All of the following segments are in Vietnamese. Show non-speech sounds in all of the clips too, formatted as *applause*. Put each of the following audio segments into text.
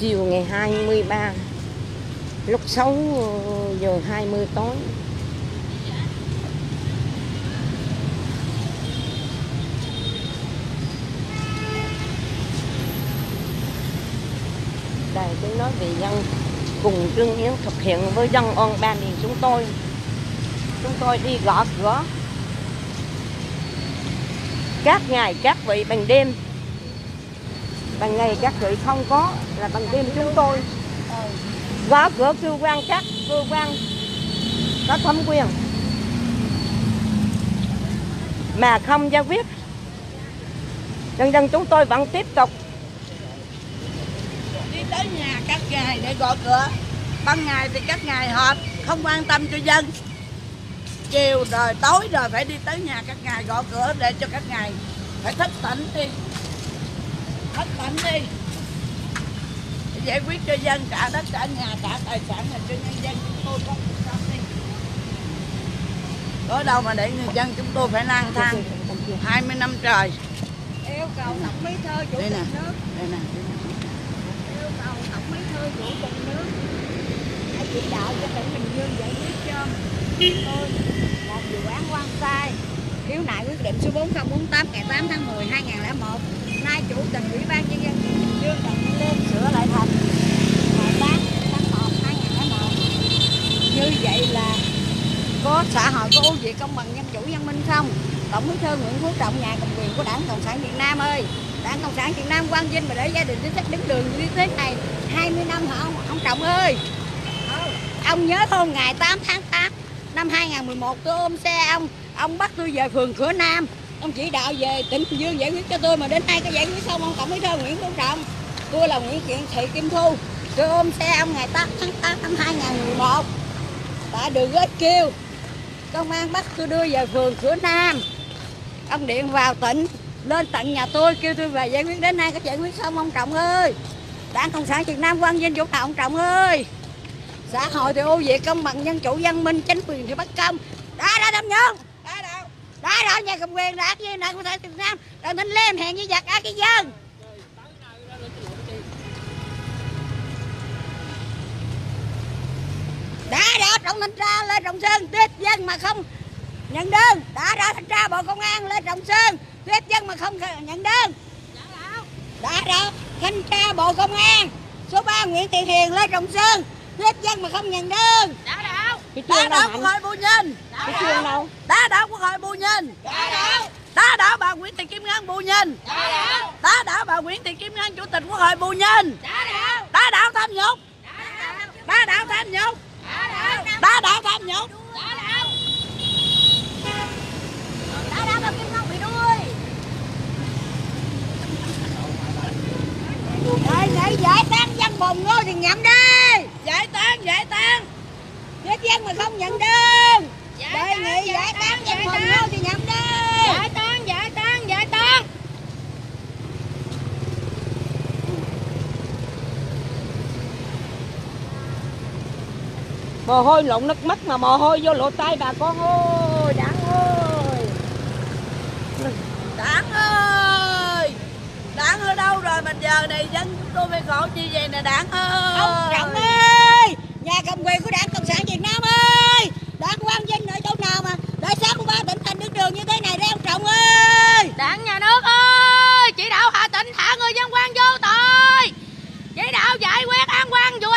chiều ngày 23 lúc 6 giờ 20 tối. Đài tiếng nói về dân cùng Trương Yến thực hiện với dân on ban thì chúng tôi. Chúng tôi đi gõ cửa. Các ngày các vị bằng đêm, bằng ngày các vị không có là bằng đêm chúng tôi. Gõ cửa cơ quan các cơ quan có thẩm quyền. Mà không giải quyết, nhân dân chúng tôi vẫn tiếp tục đi tới nhà các ngày để gõ cửa. Ban ngày thì các ngày họp, không quan tâm cho dân. Chiều rồi tối rồi phải đi tới nhà các ngài gõ cửa để cho các ngài phải thức tỉnh đi. Thức tỉnh đi giải quyết cho dân cả đất cả nhà cả tài sản là cho nhân dân chúng tôi có cuộc sống đi. Có đâu mà để người dân chúng tôi phải lang thang 20 năm trời. Yêu cầu tổng bí thư chủ đây tịch nè nước. đây nè yêu cầu tổng bí thư chủ tịch nước. Hãy chỉ đạo cho tỉnh bình dương giải quyết cho tôi một vụ án quan sai. Khiếu nại quyết định số 4048 ngày 8 tháng 10 2001 nay chủ tịch ủy ban nhân dân tỉnh bình dương đã lên sửa lại thành ngày 8 tháng 1 2001 như vậy là có xã hội có ưu việt công bằng dân chủ, văn minh không? Tổng bí thư nguyễn phú trọng, nhà cầm quyền của đảng cộng sản việt nam ơi. Đảng cộng sản việt nam quan vinh mà để gia đình chính sách đứng đường như thế này. 20 năm hả ông? Ông trọng ơi. Ừ. Ông nhớ không ngày 8 tháng 8 năm 2011 tôi ôm xe ông. Ông bắt tôi về phường cửa nam. Ông chỉ đạo về tỉnh bình dương giải quyết cho tôi mà đến nay cái giải quyết xong ông tổng bí thư nguyễn phú trọng, tôi là nguyễn kiện thị kim thu. Tôi ôm xe ông ngày 8 tháng 8 năm 2011 tại đường ếch kêu. Công an bắt tôi đưa về phường cửa nam. Ông điện vào tỉnh, lên tận nhà tôi, kêu tôi về giải quyết đến nay, có giải quyết xong ông trọng ơi? Đảng cộng sản việt nam quan vinh chủ đạo, ông trọng ơi. Xã hội thì ô việt công bằng, dân chủ, văn minh, chính quyền thì bất công. Đã đã đâm nhân. Đã đâu đã đã, nhà cầm quyền đã như này của thể việt nam. Đang thanh lem hẹn với giặc á cái dân. Đã đã trọng thanh tra lên trọng sơn tiếp dân mà không nhận đơn. Đã đã thanh tra bộ công an lên trọng sơn tiếp dân mà không nhận đơn. Đã đã thanh tra bộ công an số 3 nguyễn thị hiền lên trọng sơn tiếp dân mà không nhận đơn. Đã chương đâu đảo quốc hội bù nhìn cái chương đâu đã đảo quốc hội bù nhìn đã đảo. Bà nguyễn thị kim ngân bù nhìn đã đảo. Bà nguyễn thị kim ngân chủ tịch quốc hội bù nhìn đã đảo. Tham nhũng. Đã đảo tham nhũng đã đảo tham nhũng đã đã bà kim ngân bị đuôi. Đây này giải tán dân bồn ngô thì nhận đi. Giải tán giải tán. Tiếp dân mà không nhận đơn Đề nghị giải tán dân bồn ngô thì nhận đi. Giải tán, giải tán, giải tán mồ hôi lộn nước mắt mà mồ hôi vô lộ tay bà con ơi đảng ơi. Đảng ơi. Đảng ở đâu rồi mà giờ này dân chúng tôi phải khổ chi vậy nè đảng ơi. Ông Trọng ơi Nhà cầm quyền của đảng Cộng sản Việt Nam ơi. Đảng quan vinh ở chỗ nào mà Đại sát của ba tỉnh thành đứng đường như thế này đấy ông Trọng ơi. Đảng nhà nước ơi, chỉ đạo Hà Tĩnh thả người dân quan vô tội. Chỉ đạo giải quyết an quan vụ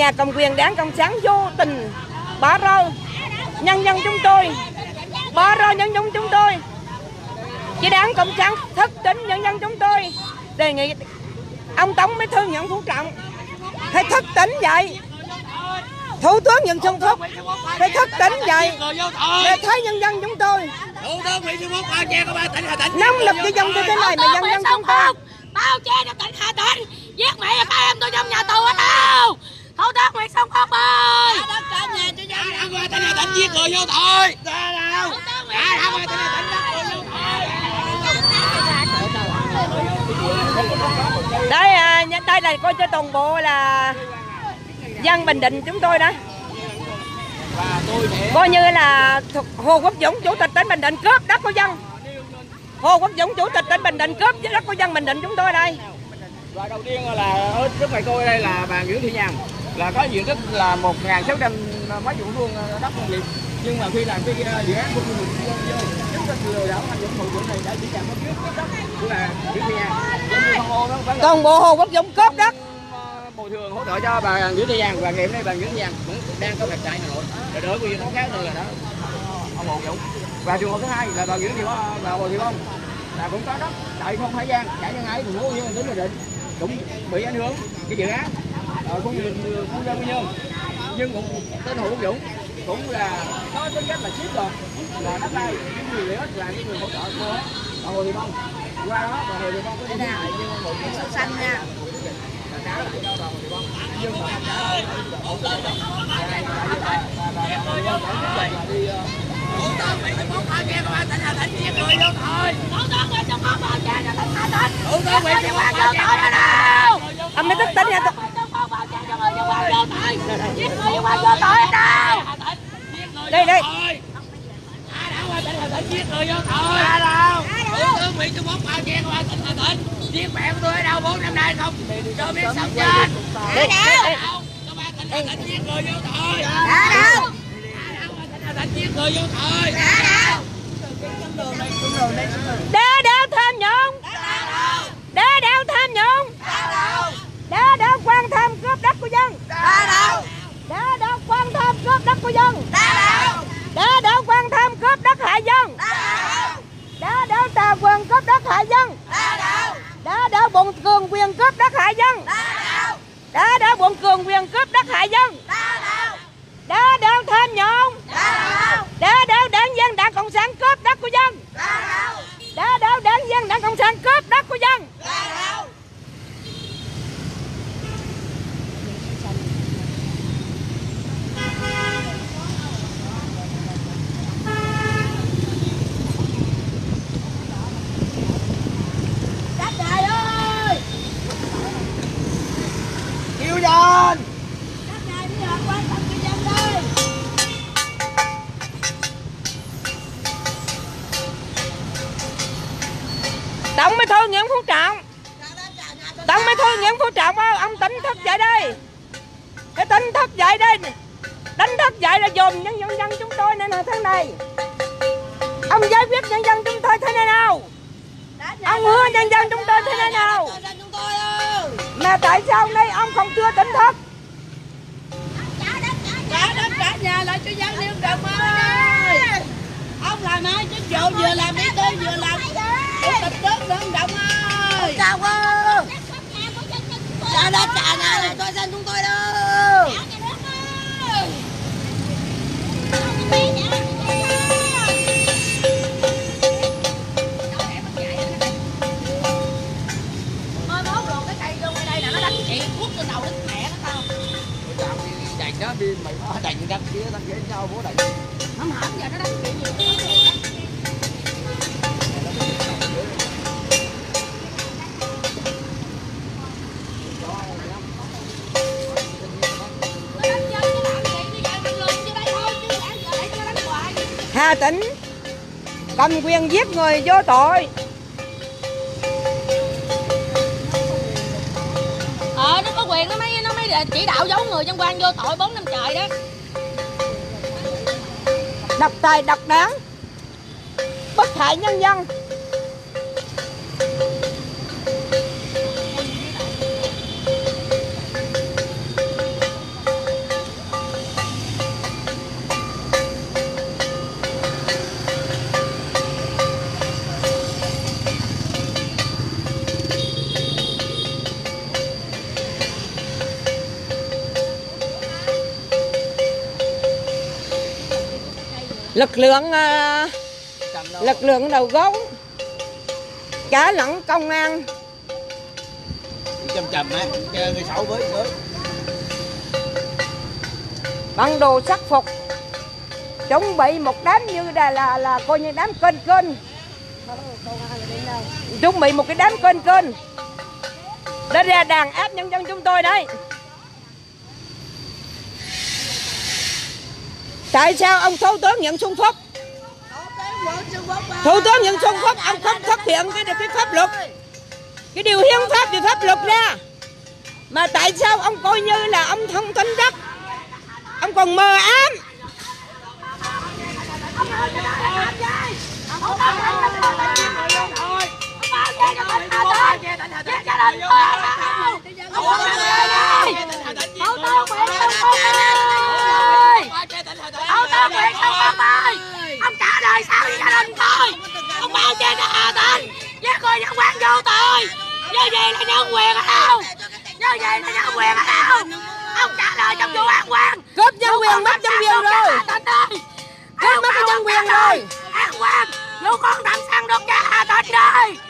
nhà cầm quyền đảng cộng sản vô tình bỏ rơi. Nhân dân chúng tôi bỏ rơi nhân dân chúng tôi. Chỉ đảng cộng sản thất tính nhân dân chúng tôi đề nghị ông tổng bí thư nguyễn phú trọng phải thức tỉnh vậy thủ tướng nguyễn xuân phúc phải thức tỉnh vậy để thấy nhân dân chúng tôi. Thủ tướng nguyễn xuân phúc bao che công an tỉnh Hà Tĩnh. Nắm lực cho dân như thế này mà nhân dân chúng tôi Bao che cho tỉnh Hà Tĩnh Giết mẹ và các em tôi trong nhà tù ở đâu Thủ tướng Nguyễn Xuân Phúc ơi đất cả nhà cho dân trả đã công an người vô thôi. Đâu tỉnh vô thôi. Đây à, đây là coi cho toàn bộ là dân bình định chúng tôi đó. Coi như là hồ quốc dũng chủ tịch tỉnh bình định cướp đất của dân. Hồ quốc dũng chủ tịch tỉnh bình định cướp đất của dân bình định chúng tôi đây. Và đầu tiên là ở trước mặt tôi đây là bà Nguyễn Thị Nhàn. Là có diện tích là 1.600 mấy vụ vuông đất nông nghiệp nhưng mà khi làm cái ờ, dự án của dân vô chúng ta lừa đảo tham nhũng vụ này đã chỉ chạm có trước đất của là Nguyễn Thị giống là toàn bộ hồ quốc dũng cướp đất. Ờ, bồi thường hỗ trợ cho bà Nguyễn Thị Nhàn và ngày hôm nay bà Nguyễn Thị Nhàn cũng đang có mặt tại Hà Nội. Để đỡ người dân khác nữa là đó. Ông Hồ Dũng và trường hợp thứ hai là bà Nguyễn Thị bà Hồ Thị Bông là cũng có đất tại không Hải Giang cả nhân ái thành phố Quy Nhơn tỉnh Bình Định. Cũng bị ảnh hưởng cái dự án. Ở khu vực khu dân Quy Nhơn nhưng cũng tên Hồ Dũng cũng là có tính chất là ship rồi là đất đai cái người lợi ích là cái người hỗ trợ của bà Hồ Thị Bông qua đó bà Hồ Thị Bông có đi lại nhưng một cái sâu xanh nha Hồ nhưng mà hỗ trợ đó Hồ đi ờ, tướng nguyễn xuân phúc bao che công an tỉnh Hà Tĩnh giết người vô thôi Thủ tướng Nguyễn Xuân Phúc bao che cho tỉnh Hà Tĩnh tướng nguyễn xuân phúc bao che Tội ở đâu ông mới thức tỉnh nha tôi người vô tội Giết người vô tội đâu đây đây đã công an tỉnh Hà giết người vô thôi trả đâu bao che tỉnh Hà Tĩnh giết mẹ của tôi ở đâu bốn năm nay không cho biết sống chết đây, đâu? Cho ba tỉnh Hà Tĩnh giết người vô thôi đã đâu đã đâu? an tỉnh Hà Tĩnh giết người vô thôi đá đeo thêm nhung đá đeo thêm nhung đá đảo quan tham cướp đất của dân. Đã đâu? Đá đảo quan tham cướp đất của dân. Đã đâu? Đá đảo quan tham cướp đất hại dân. Đá đảo tà quyền cướp đất hại dân. Đã đâu? Đá đảo bồn cường quyền cướp đất hại dân. Đá đảo bồn cường quyền cướp đất hại dân. Đá đảo tham nhũng. Đá đảo đảng dân đảng cộng sản cướp đất của dân. Đá đảo đảng dân đảng cộng sản cướp đất của dân này ông giải quyết nhân dân chúng tôi thế nào? Ông hứa nhân dân chúng tôi thế này nào? Tôi mà tại sao nay ông không chưa tỉnh thức? Trả đất trả nhà. Lại cho dân liêu đồng ơi. Ông làm ai chứ? Vụ vừa làm bí thư vừa làm. chủ tịch nước ông đồng ơi. Trả đất trả nhà lại cho dân chúng tôi đâu đi mày đánh đập kia thằng kia nhau bố đánh không hẳn giờ nó đánh kiểu nhiều Hà Tĩnh cầm quyền giết người vô tội chỉ đạo giấu người trong quan vô tội 4 năm trời đó đập tài đập đáng, bất hại nhân dân. Lực lượng à, lực lượng đầu gấu. Cả lẫn công an. Chầm chầm á người xấu với với. Bằng đồ sắc phục. Chuẩn bị một đám như là là là coi như đám kênh kênh. Chuẩn bị một cái đám kênh kênh. Để ra đàn áp nhân dân chúng tôi đấy tại sao ông thủ tướng nhận xuân phúc? Thủ tướng nhận xuân phúc, ông không thực hiện cái cái pháp luật. Cái điều hiến pháp về pháp luật ra. Mà tại sao ông coi như là ông không tin đất? Ông còn mờ ám. Ông Nguyệt không ông ơi Ông trả lời sao với gia đình tôi Ông bao che cho Hà Tinh Giết người nhân quan vô tội. Như vậy là nhân quyền ở đâu? Như vậy là nhân quyền ở đâu? Ông trả lời trong vụ an quan cướp nhân quyền mất nhân quyền rồi. Cướp mất nhân quyền rồi. An quan Vụ con thằng xăng đốt cha Hà Tinh đi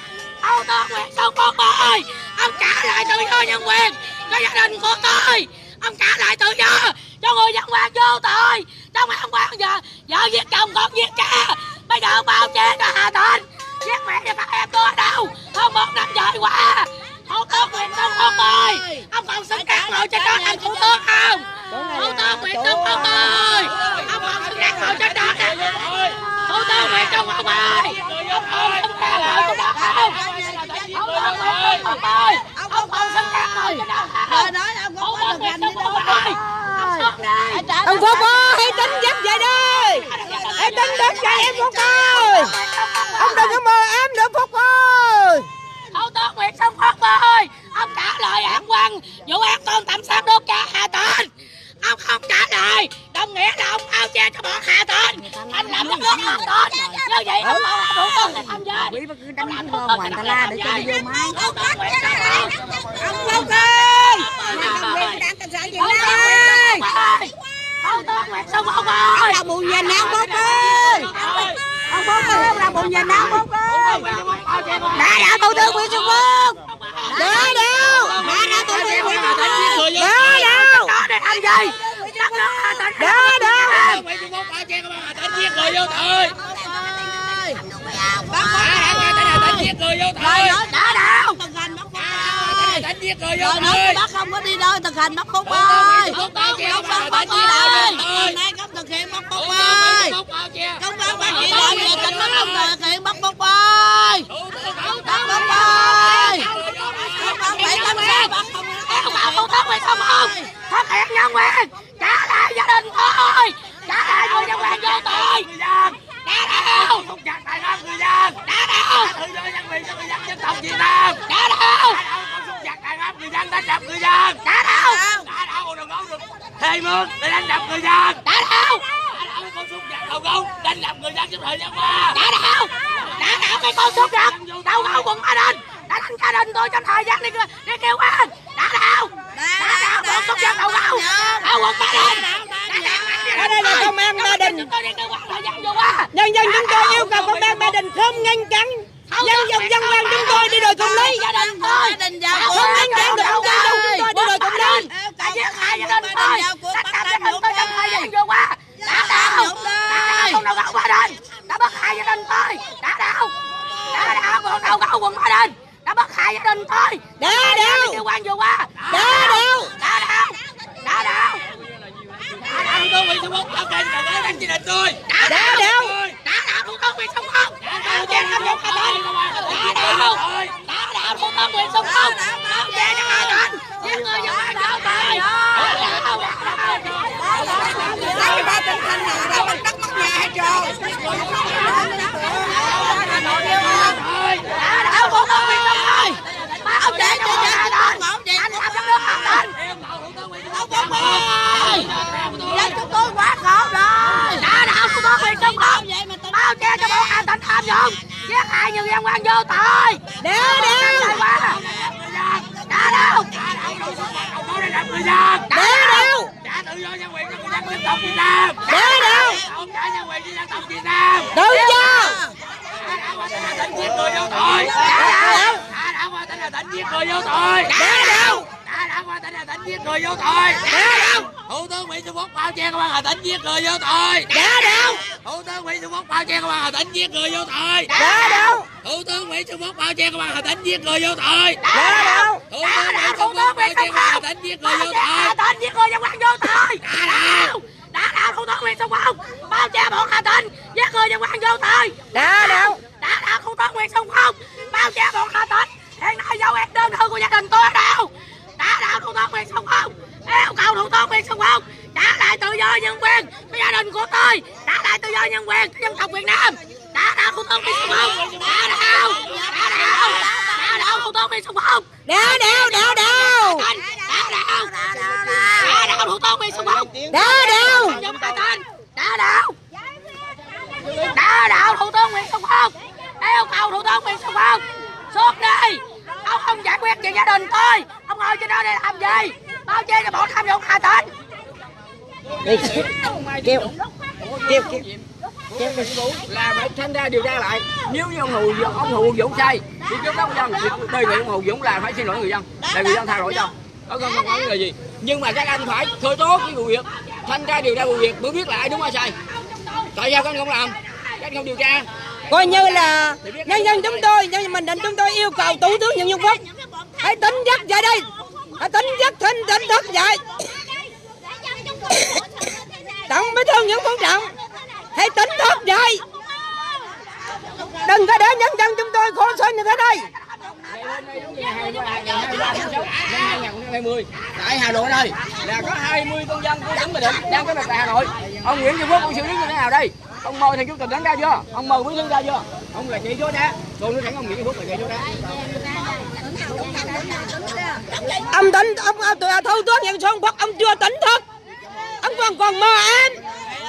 Ông Tô Nguyệt không con ơi Ông trả lại tự do nhân quyền. Cho gia đình của tôi Ông trả lại tự do cho người dân quan vô tội. Trong ông quan giờ, vợ giết chồng, con giết cha. Bây giờ ông bao che cho hà tinh giết mẹ cho các em tôi ở đâu? Hơn một năm trời qua thủ tướng nguyễn xuân phúc ơi. Ông còn xứng đáng lỗi cho con làm thủ tướng không? Thủ tướng nguyễn xuân phong ơi. Ông còn xứng đáng lỗi cho con làm thủ tướng nguyễn xuân phong ơi. Ông còn xứng đáng lỗi cho con không? Thủ tướng nguyễn xuân phong ơi ngồi trên đó không nói ông thủ có được gành phúc ơi? Ông phúc ơi. Tính dắt về đây hãy tính dắt về em phúc ơi. ông đừng có mờ ám nữa phúc ơi. Thủ tướng Nguyễn Xuân Phúc ơi. Ông trả lời án quan vụ án con tạm sát đốt cha Hà Tinh Ông không trả lời Đồng nghĩa là ông bao che cho bọn Hà Tinh Anh làm đất nước Hà Tinh Như vậy ông không làm thủ tướng để tham gia quỷ mà cứ đánh ngon ngoài ta la để cho đi vô máy Thủ tướng Nguyễn Xuân Phúc ông Phúc ơi ông cảnh sát Việt Thủ Nam tướng Nguyễn ơi Xuân Phúc ơi là buồn về nào Phúc ơi ông Phúc ơi ông là buồn về nào Phúc ơi đã đã thủ tướng Nguyễn Xuân Phúc đã đâu đã đã thủ tướng Nguyễn Xuân Phúc đã đâu Đó làm gì Đất nước Tinh đã đâu Mày các bạn Hà Tĩnh giết người vô tội Bác Hà Tĩnh giết người vô tội Đã đâu phúc vô rồi nói tội bác không có đi đâu thực hành bắt phúc ơi Không các bạn Hà bác về vô tội nay không thực hiện bắt phúc ơi Không không phải bác chỉ đạo về tỉnh bắt không thực hiện bắt phúc ơi. Bắt phúc ơi. Bác phải làm sao bác không Em bảo thủ tướng Nguyễn Xuân Phúc Thực hiện nhân quyền. Trả lại gia đình tôi. Trả lại người nhân quyền vô tội đã đâu Không chặt tài nam người dân Đã đâu Tự do nhân quyền cho người dân dân tộc Việt Nam Đã đâu Đã đâu con súng chặt tài nam người dân đánh đập người dân Đã đâu Đã đâu đừng có được Thề mướn để đánh đập người dân Đã đâu Đã đâu con súng chặt đầu gấu đánh đập người dân trong thời gian qua Đã đâu Đã đâu cái con súng chặt đầu gấu quân Ba Đình đã đánh gia đình tôi trong thời gian đi đi kêu an Đã đâu Đã đâu con súng giật đầu đâu Ở quận Ba Đình ở đây là công an Ba Đình. Tôi nhân dân chúng tôi yêu cầu công an Ba Đình không ngăn chặn nhân dân dân quan chúng tôi đi đòi công lý gia đình tôi gia đình giàu không ngăn chặn được ông dân chúng tôi đi đòi công lý giết hại gia đình tôi đánh đập gia đình tôi trong thời gian vừa qua. Đã đâu đã đâu con đầu gấu ba đình. Đã bắt hại gia đình tôi đã đâu đã đâu con đầu gấu quận ba đình đã bắt hại gia đình tôi Đã Trong thời gian đâu? vừa qua qua Đã đâu? đã đâu đã đâu Thủ tướng Nguyễn Xuân Phúc đã kênh cần đến đánh gia đình tôi. đã Đã đâu? đã đâu thủ tướng Nguyễn Xuân Phúc bao che tham nhũng hà tĩnh đã đâu đã đâu thủ tướng Nguyễn Xuân Phúc bao che cho hà tĩnh giết người quan vô tội đã đâu đã đâu Lấy ba tinh thần nào đã mất đất mất nhà hết trơn đã đâu thủ tướng Nguyễn Xuân Phúc bao che cho hà tĩnh anh làm cho nước hà tĩnh dân chúng tôi quá khổ rồi đã đạo của tôi Nguyễn trung đồng bao che cho bọn hà tĩnh tham nhũng giết hại nhiều dân quan vô tội Đã đâu? đã đâu Người dân. Đã đâu? Trả tự do nhân quyền cho người dân dân tộc Việt Nam. Đã đâu? Ông trả nhân quyền cho dân tộc Việt Nam. Tự do Tỉnh giết người vô tội. Đã đâu? Đã qua tỉnh là tỉnh giết người vô tội. Đã đâu? Đã đã qua tỉnh là tỉnh giết người vô tội. Đã đâu? Thủ tướng Nguyễn Xuân Phúc bao che công an Hà Tĩnh giết người vô tội. Đã đâu? Thủ tướng Nguyễn Xuân Phúc bao che công an Hà Tĩnh giết người vô tội. Đã đâu? Thủ tướng Nguyễn Xuân Phúc bao che công an Hà Tĩnh giết người vô tội. Đã đâu? Thủ tướng Nguyễn Xuân Phúc bao che công an Hà Tĩnh giết người vô tội. Tĩnh giết người dân quan vô tội đã đâu đã đâu thủ tướng Nguyễn Xuân Phúc bao che bọn Hà Tĩnh giết người dân quan vô tội Đã đâu? đã đâu thủ tướng Nguyễn Xuân Phúc bao che bọn Hà Tĩnh hiện nay dấu ép đơn thư của gia đình tôi đâu? Đã đâu thủ tướng Nguyễn Xuân Phúc yêu cầu thủ tướng Nguyễn Xuân Phúc trả lại tự do nhân quyền cho gia đình của tôi. Trả lại tự do nhân quyền cho dân tộc Việt Nam đã đâu thủ tướng Nguyễn Xuân Phúc đã đâu đã đâu đã đâu thủ tướng Nguyễn Xuân Phúc Đã đâu? Đã đâu? đã đâu thủ tướng Nguyễn Xuân Phúc Đã đâu? Đã đâu đã đâu thủ tướng Nguyễn Xuân Phúc yêu cầu thủ tướng Nguyễn Xuân Phúc xuống đi ông không giải quyết chuyện gia đình tôi. Ông ngồi trên đó để làm gì? Bao che cho bọn tham nhũng Hà Tĩnh Đi. Kêu. Kêu kêu. là phải thanh tra điều tra lại. Nếu như ông Hù ông Hù Dũng sai thì trước đó dân thì đề nghị ông Hù Dũng là phải xin lỗi người dân để người dân tha lỗi cho. Có không không có cái gì? Nhưng mà các anh phải khởi tố cái vụ việc thanh tra điều tra vụ việc mới biết là ai đúng ai sai. Tại sao các anh không làm? Các anh không điều tra. Coi như là nhân dân chúng tôi, nhân dân mình định chúng tôi yêu cầu Thủ tướng Nguyễn Xuân Phúc hãy tính chất về đây. Hãy tính chất thinh tỉnh thức vậy. Tổng bí thư Nguyễn Phú Trọng hãy tính thức vậy. Đừng có để nhân dân chúng tôi khổ sở như thế này. năm 2020 tại Hà Nội đây là có 20 công dân của tỉnh Bình Định đang có mặt tại Hà Nội ông Nguyễn Xuân Phúc ông xử lý như thế nào đây ông mời thầy chủ tịch đến ra chưa ông mời bí thư ra chưa ông là chạy số đá còn nó sẵn ông Nguyễn Xuân Phúc là chạy số đá Ông tỉnh, ông, ông tụi Thủ tướng Nguyễn Xuân Phúc ông chưa tỉnh thức. Ông còn còn mơ em.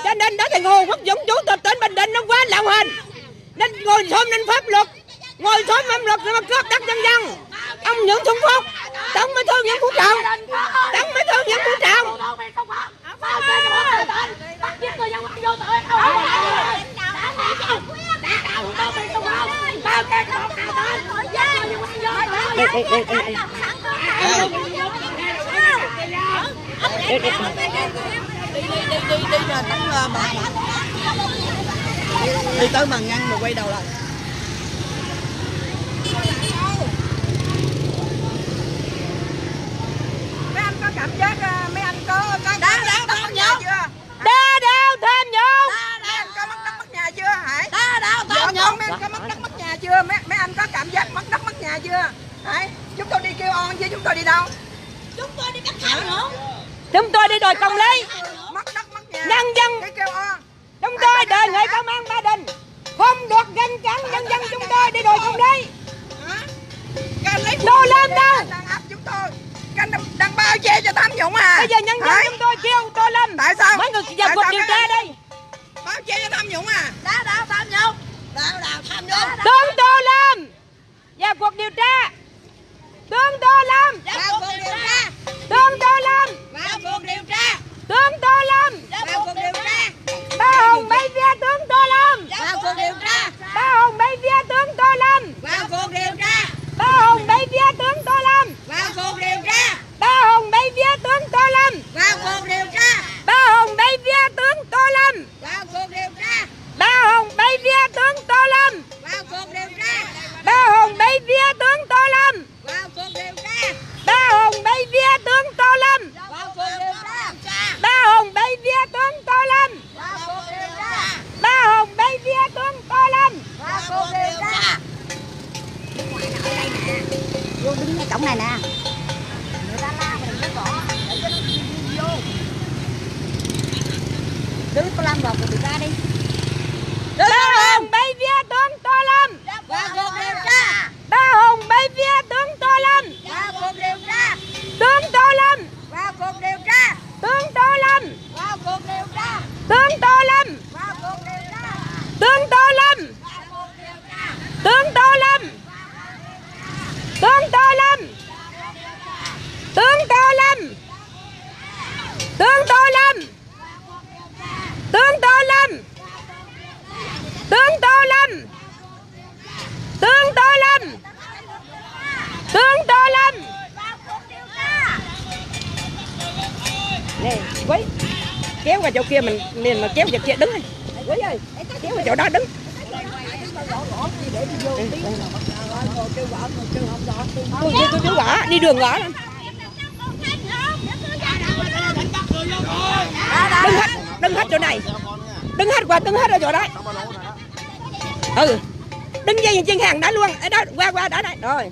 Cho nên đó thành Hồ Quốc Dũng chủ tịch tỉnh Bình Định nó quá lạo hình. Nên ngồi xóm nên pháp luật ngồi xóm pháp luật mà cướp đất nhân dân ông Nguyễn Xuân Phúc tổng bí thư Nguyễn Phú Trọng tổng bí thư Nguyễn Phú Trọng cho không Ê, ê, ê, ê, ê. Đi đi đi đi đi rồi tấn mà đi tới mà ngăn mà quay đầu lại. Mấy anh có cảm giác à, mấy anh có có đáng đáng tham nhũng chưa? Đa đao tham nhũng mấy anh có mất đất mất nhà chưa hả đá đáo tham nhũng mấy anh có mất đất mất nhà chưa? Mấy mấy anh có cảm giác mất đất mất nhà chưa? Hả chúng tôi đi kêu on chứ chúng tôi đi đâu? Chúng tôi đi cắt tham nhũng chúng tôi đi đòi công lý nhân dân. Cái kêu on chúng tôi đề nghị công an ba đình. Không được ngăn chặn nhân dân chúng tôi đi đòi công lý hả? Cái lấy Đồ làm đâu? đang áp chúng tôi. Cái đang, đang bao che cho tham nhũng à. Bây giờ nhân dân chúng tôi kêu tô lâm. Tại sao? Mấy người vào cuộc điều tra đây bao che cho tham nhũng à. Đã đâu tham nhũng đã đâu tham nhũng tướng tô lâm. Vào cuộc điều tra. Tướng tô lâm. Vào cuộc điều tra Tướng Tô Lâm! Vào cuộc điều tra! Tướng Tô Lâm! Vào cuộc điều tra! Ba Hùng bay phía tướng Tô Lâm! Vào cuộc điều tra! Ba Hùng bay phía tướng Tô Lâm! Vào cuộc điều tra! Ba Hùng bay phía tướng Tô Lâm! Vào cuộc điều tra! Ba Hùng bay phía tướng Tô Lâm! Vào cuộc điều tra! Ba Hùng bay phía tướng Tô Lâm! Vào cuộc điều tra! Ba Hùng bay phía tướng Tô Lâm! Vào cuộc điều tra! Ba Hùng bay phía tướng Tô Lâm! bay vía tướng Tô Lâm. Ba Hùng bay vía tướng Tô Lâm. Ba Hùng bay vía tướng Tô Lâm. Vô đứng ở cổng này nè. Người ta la mình cái cỏ Để cho nó vô. Đứng Tô Lâm vào cùng ra đi. Ba Hùng bay vía tướng Tô Lâm. Ba Hùng bay vía tướng Tô Lâm. Ba Hùng điều tra tướng tô lâm qua cuộc điều tra tướng tô lâm qua cuộc điều tra tướng tô lâm qua cuộc điều tra tướng tô lâm qua cuộc điều tra tướng tô lâm tướng tô lâm tướng tô lâm tướng tô lâm tướng tô lâm tướng tô lâm tướng tô lâm tướng tô lâm nè quý kéo qua chỗ kia mình mình mà kéo vào kia đứng đi. Quý ơi, kéo qua chỗ đó đứng. Tôi tôi tôi gõ đi đường gõ lên đứng hết đứng hết chỗ này. Đứng hết qua, đứng hết ở chỗ đó. Ừ. Đứng dây trên hàng đã luôn. Ở đó, qua qua đã đây. Rồi.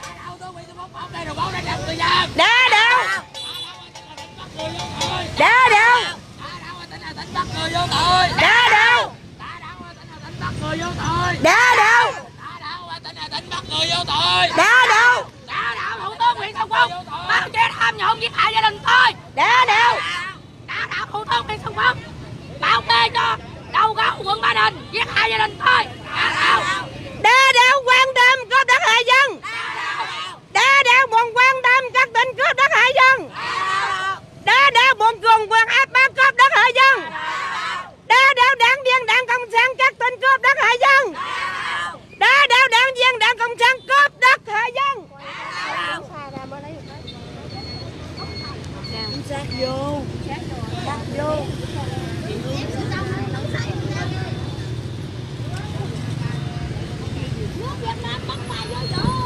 Đá đâu Đá đâu Đá đâu Đá đâu Đá đâu Thủ tướng Nguyễn Xuân Phúc Bao che tham nhũng giết hại gia đình tôi Đá đâu Đá đạo Thủ tướng Nguyễn Xuân Phúc Bao kê cho đầu gấu quận Ba Đình giết hại gia đình tôi Đá đâu Đá đâu quan tâm có đất hệ dân Đá đâu đã đeo buồn quan tâm các tỉnh cướp đất hại dân đã đeo buồn cường quyền áp bác cướp đất hại dân đã đeo đảng viên đảng cộng sản các tỉnh cướp đất hại dân đã đeo đảng viên đảng cộng sản cướp đất hại dân sát vô sát vô quân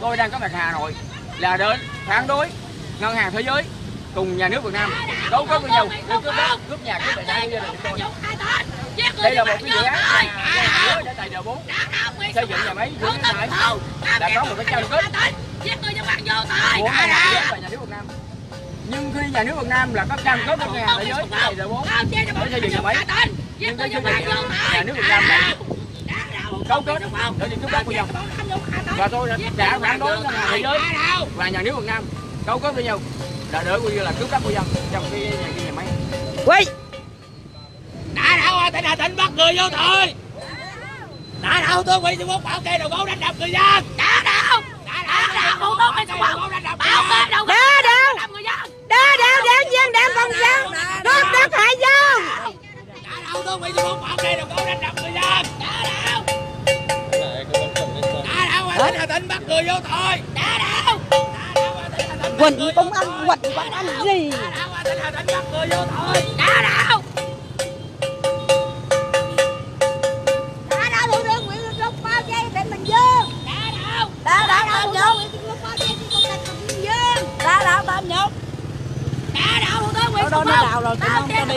tôi đang có mặt Hà Nội là đến phản đối ngân hàng thế giới cùng nhà nước Việt Nam đấu có với nhau cướp đất, cướp nhà, cướp tài sản gia đình tôi. Đây là một cái dự án mà ngân tài trợ vốn xây dựng nhà máy dưỡng nước thải đã có một cái cam kết của ngân hàng thế giới và nhà nước Việt Nam. nhưng khi nhà nước Việt Nam là có cam kết với ngân hàng thế giới tài trợ bốn để xây dựng nhà máy nhưng khi nhà nước Việt Nam Đá cấu kết để đi cướp đất của dân và tôi đã phản đối ngân hàng thế giới và nhà nước Việt Nam. Cấu kết với nhau. Là để coi như là cướp đất của dân trong cái nhà, cái nhà máy. Quay. Đã à tỉnh hà tĩnh bắt người vô tội đã đạo tôi bị trung quốc bảo kê đầu gấu đánh đập người dân. Nào. Thủ tướng hay sao không? đánh đập Bảo kê đầu Đá nào. làm người dân. đa đạo đảng viên đảng cộng sản cướp đất hải dân đã đạo tôi bị trung quốc bảo kê đầu gấu đánh đập người dân Đấy. Hà Tĩnh bắt người vô thôi. Đã đâu. Quỳnh công ăn Quỳnh công ăn gì? Đã đâu Hà Tĩnh bắt người vô thôi. Đã đâu. Đã đâu luôn đưa Nguyễn Đức Lúc bao giây để mình dương. Đã đâu. Đã đâu bao nhốt. Nguyễn Đức Lúc bao giây để mình dương. Đã đâu bao nhốt. Đã đâu luôn đưa Nguyễn Đức Lúc. Nó đào rồi tao không cho đi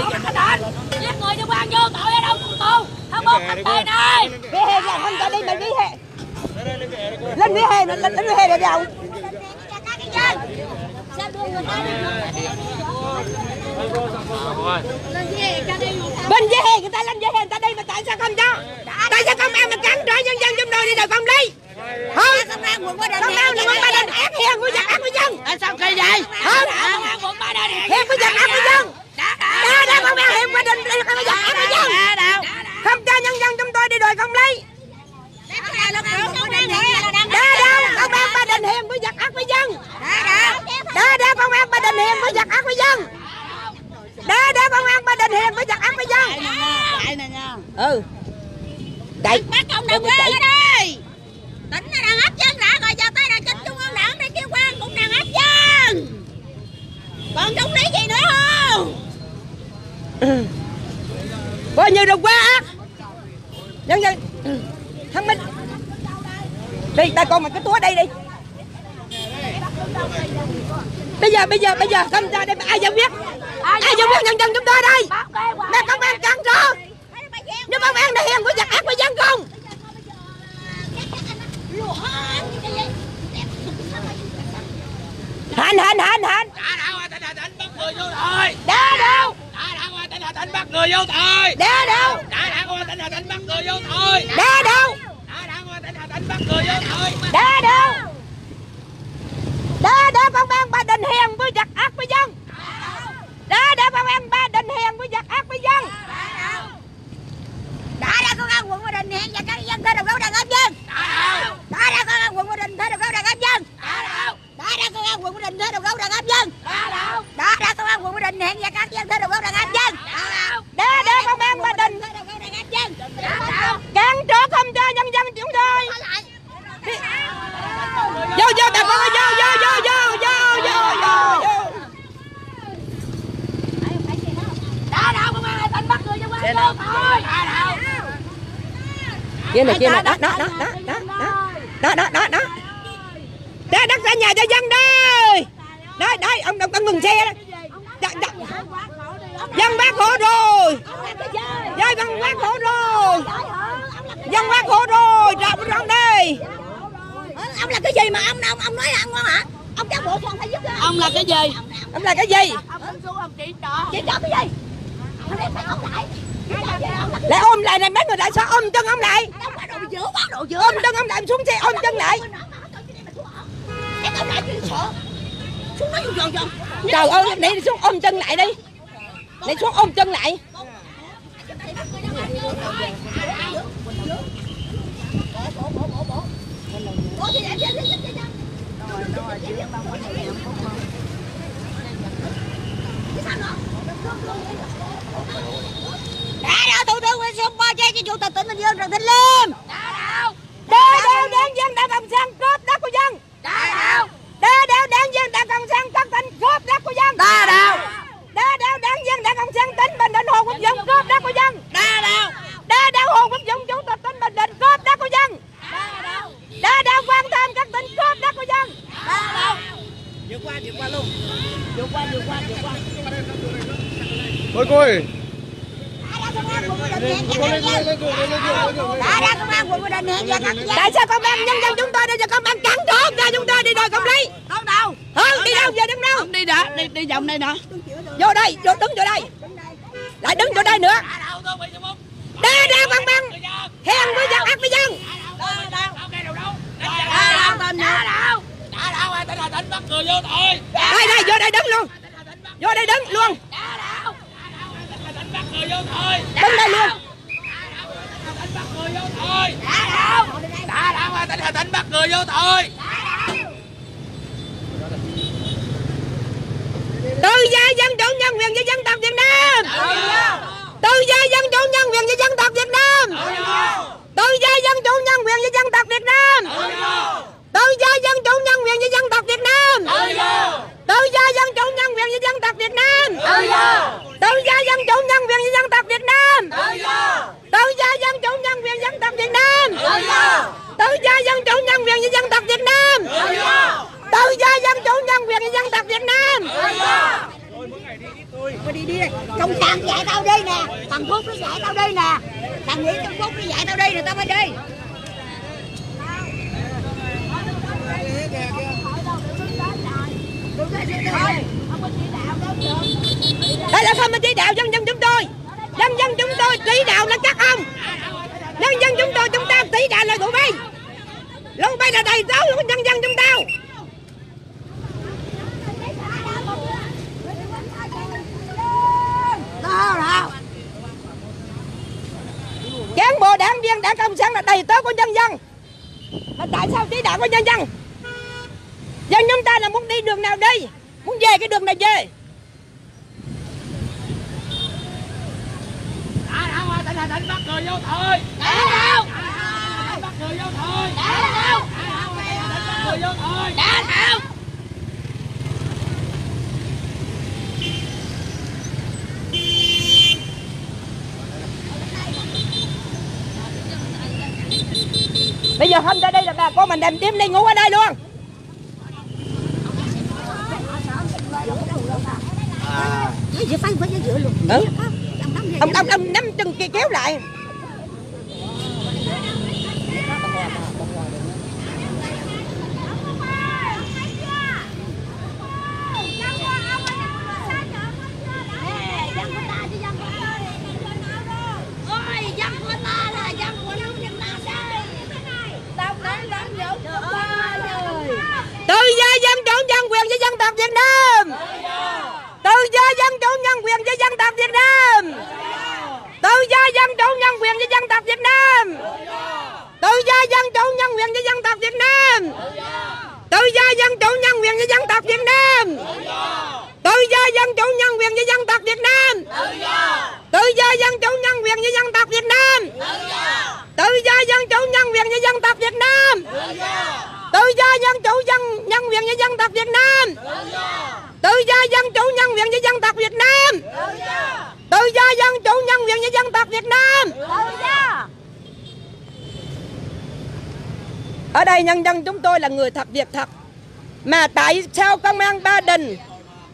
Giết người cho quan vô tội ở đâu tù. Không bốn thằng này. Đi hè không cho đi mình đi hè lên vỉa hè lên lên vỉa hè để người đi đi bên vỉa hè người ta lên vỉa hè người ta đi mà tại sao không cho? Tại sao công an mà cản trở nhân dân trong đôi đi đòi công lý không công an quận ba đình công an quận ba đình ác hèn của giặc ác của dân. Sao kỳ vậy? không Công an quận Ba Đình. hèn của giặc ác của dân. Đa đa công an hèn của đình đi không có giặc ác của dân. không cho nhân dân chúng tôi đi đòi công lý đa đa công an ba đình hèn với giặc ác với dân. Đa đa công an ba đình hèn với giặc ác với dân. Đa đa công an ba đình hèn với giặc ác với dân. Nè nha ừ. Chạy. Bắt ông đồng quê ở đây tỉnh nó đang áp dân đã rồi giờ tới là chính trung ừ. ương đảng để kêu quan cũng đang áp dân còn chống lý gì nữa không coi như đồng quá ác. Nhân dân. Ừ thằng minh. Đi ta con mày cái túa đây đi. Bây giờ bây giờ bây giờ không cho đây ai giải quyết ai giải quyết nhân dân chúng tôi đây. Mẹ công an cản trở nếu công an đã hiền của giặc ác của dân không. hành hành hành hành đã đạo à tỉnh hà tĩnh bắt người vô tội đá đâu. Đã đạo à tỉnh hà tĩnh bắt người vô tội đá đâu. Đã đạo à tỉnh hà tĩnh bắt người vô tội đá đâu đá đâu đá đá công an ba đình hiền với giặc ác với dân. Đá đá công an ba đình hiền với giặc ác với dân. Đã ra công an quận ba đình hẹn và các dân thuê đồng gấu đàn áp dân. Đã ra công an quận ba đình thuê đồng gấu đàn áp dân. Đã ra công an quận ba đình thuê đồng gấu đàn áp dân. Đã ra công an quận ba đình hẹn và các dân thuê đồng gấu đàn áp dân. đá đá công an ba đình. Cản trở không cho nhân dân chúng tôi vô vô bà con vô vô vô vô vô vô vô Đá nào công an hai tỉnh bắt người vô tội. Đá nào. kia này kia này đó đó đó đó đó đó đó đó đó. Đó đất ra nhà cho dân đây đây đây ông ông, ông ngừng xe đó. Dân bác khổ rồi. Dân bác khổ rồi. Dân bác khổ rồi. Rộng rộng đây ông là cái gì mà ông ông ông nói là ăn ngon hả? Ông cán bộ phòng phải giúp ông, ông là cái gì? Ông là cái gì? Chị trọ cái gì? Lại. Ôm lại này mấy người lại sao ôm chân ông lại. Ôm chân ông lại xuống xe ôm chân lại. Trời ơi để xuống ôm chân lại đi để xuống ôm chân lại Hãy subscribe cho kênh Ghiền Mì Gõ Để không bỏ lỡ những video hấp dẫn đã ra thủ tướng nguyễn xuân phúc che cho chủ tịch tỉnh bình dương trần thanh liêm Đá nào. đê đeo đảng dân đảng cộng sản cướp đất của dân Đá nào. đê đeo đảng dân đảng cộng sản cất tỉnh cướp đất của dân đa đâu đê đeo đảng dân đảng cộng sản tỉnh bình định hồ quốc dũng cướp đất của dân đa đâu đê đeo hồ quốc dũng chủ tịch tỉnh bình định cướp đất của dân đê đeo quan tham các tỉnh cướp đất của dân Bình Hiền và các tại sao công an nhân dân chúng tôi đây là công an cản trở ra chúng tôi đi đòi công lý Không đâu. hơn đi đâu. giờ đứng đâu? Không đi đã, đi đi vòng đây nè. vô đây vô đứng vô đây. Lại đứng vô đây nữa. Đâu cho đe ra văn dân. hèn với dân ác với dân. Đâu cái đâu. Đâu. Đã đâu. Tên nhớ. Trả đâu ai tỉnh Hà Tĩnh bắt người vô tội. đây đây, vô đây đứng luôn vô đây đứng luôn Trả đâu ai tỉnh bắt người vô tội. đứng đây luôn Hà Tĩnh bắt người vô tội. Trả đâu. Trả đâu ai tỉnh Hà Tĩnh bắt người vô tội. tự do dân chủ nhân quyền với dân tộc việt nam tự do dân chủ nhân quyền với dân tộc việt nam tự do dân chủ nhân quyền với dân tộc việt nam tự do dân chủ nhân quyền với dân tộc việt nam. Tự do. Dân chủ nhân quyền với dân tộc việt nam. Tự do. Dân chủ nhân quyền với dân tộc việt nam. Tự do. Dân chủ nhân quyền dân tộc việt nam. Tự do. Dân chủ nhân quyền với dân tộc việt nam. Tự do. Dân chủ nhân quyền với dân tộc việt nam. Thôi đi đi Công sản dạy tao đi nè. Thằng Phúc nó dạy tao đi nè. Thằng Nguyễn Trung Phúc nó dạy tao đi nè Tao mới đi đây là không mà chỉ đạo dân dân chúng tôi? Dân dân chúng tôi chỉ đạo là các ông. Nhân dân chúng tôi, chúng ta chỉ đạo là tụi bay. Tụi bay là đầy tớ của nhân dân chúng tao. Cán bộ, đảng viên, đảng cộng sản là đầy tớ của nhân dân. Mà tại sao chỉ đạo của nhân dân? Dân chúng ta là muốn đi đường nào đi muốn về cái đường này về Trả đâu ai tỉnh bắt người vô tội. Trả đâu. Bắt người vô tội. Trả đâu. Bắt người vô tội. Trả đâu. bây giờ hôm tới đây là bà con mình đem đêm đi ngủ ở đây luôn giữa phanh với giữa luôn. Ừ. Ông ông ông nắm chân kia kéo lại Ôi, dân của ta là dân của nó dân ta đây Tao nói lớn dữ Trời ơi tự do dân chủ nhân quyền với dân tộc việt nam tự do dân chủ nhân quyền với dân tộc việt nam tự do dân chủ nhân quyền với dân tộc việt nam tự do dân chủ nhân quyền với dân tộc việt nam tự do dân chủ nhân quyền với dân tộc việt nam tự do dân chủ nhân quyền với dân tộc việt nam tự do dân chủ nhân quyền với dân tộc việt nam tự do dân chủ nhân quyền với dân tộc việt nam tự do dân chủ nhân nhân quyền với dân tộc việt nam tự do dân chủ nhân quyền với dân tộc việt nam tự do dân chủ nhân quyền với dân tộc việt nam ở đây nhân dân chúng tôi là người thật việc thật. Mà tại sao công an ba đình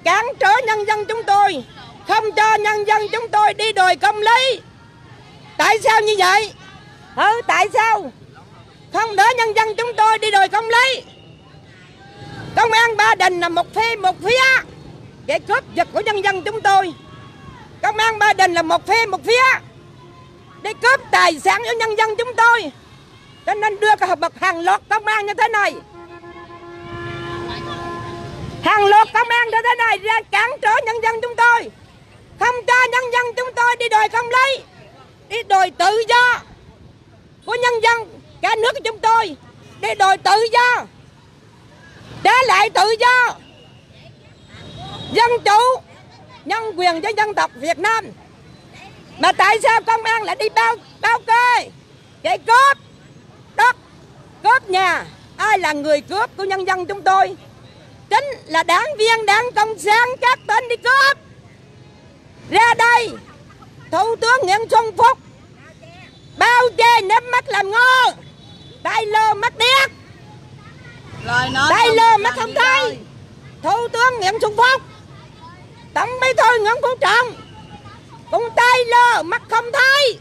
cản trở nhân dân chúng tôi không cho nhân dân chúng tôi đi đòi công lý? Tại sao như vậy? Ừ tại sao? Không để nhân dân chúng tôi đi đòi công lý. Công an ba đình là một phe một phía để cướp giật của nhân dân chúng tôi. Công an ba đình là một phe một phía để cướp tài sản của nhân dân chúng tôi. Cho nên đưa cái bậc hàng loạt công an như thế này được công an như thế này ra cản trở nhân dân chúng tôi. Không cho nhân dân chúng tôi đi đòi công lý đi đòi tự do của nhân dân, cả nước của chúng tôi đi đòi tự do trả lại tự do. Dân chủ, nhân quyền cho dân tộc Việt Nam. Mà tại sao công an lại đi bao bao kê? Để cướp đất, cướp nhà. Ai là người cướp của nhân dân chúng tôi? Chính là đảng viên đảng cộng sản các tên đi cướp. Ra đây thủ tướng nguyễn xuân phúc bao che nếp mắt làm ngơ tay lơ mắt điếc. Tay lơ mắt không thấy. thủ tướng nguyễn xuân phúc tổng bí thư nguyễn phú trọng cũng tay lơ mắt không thấy.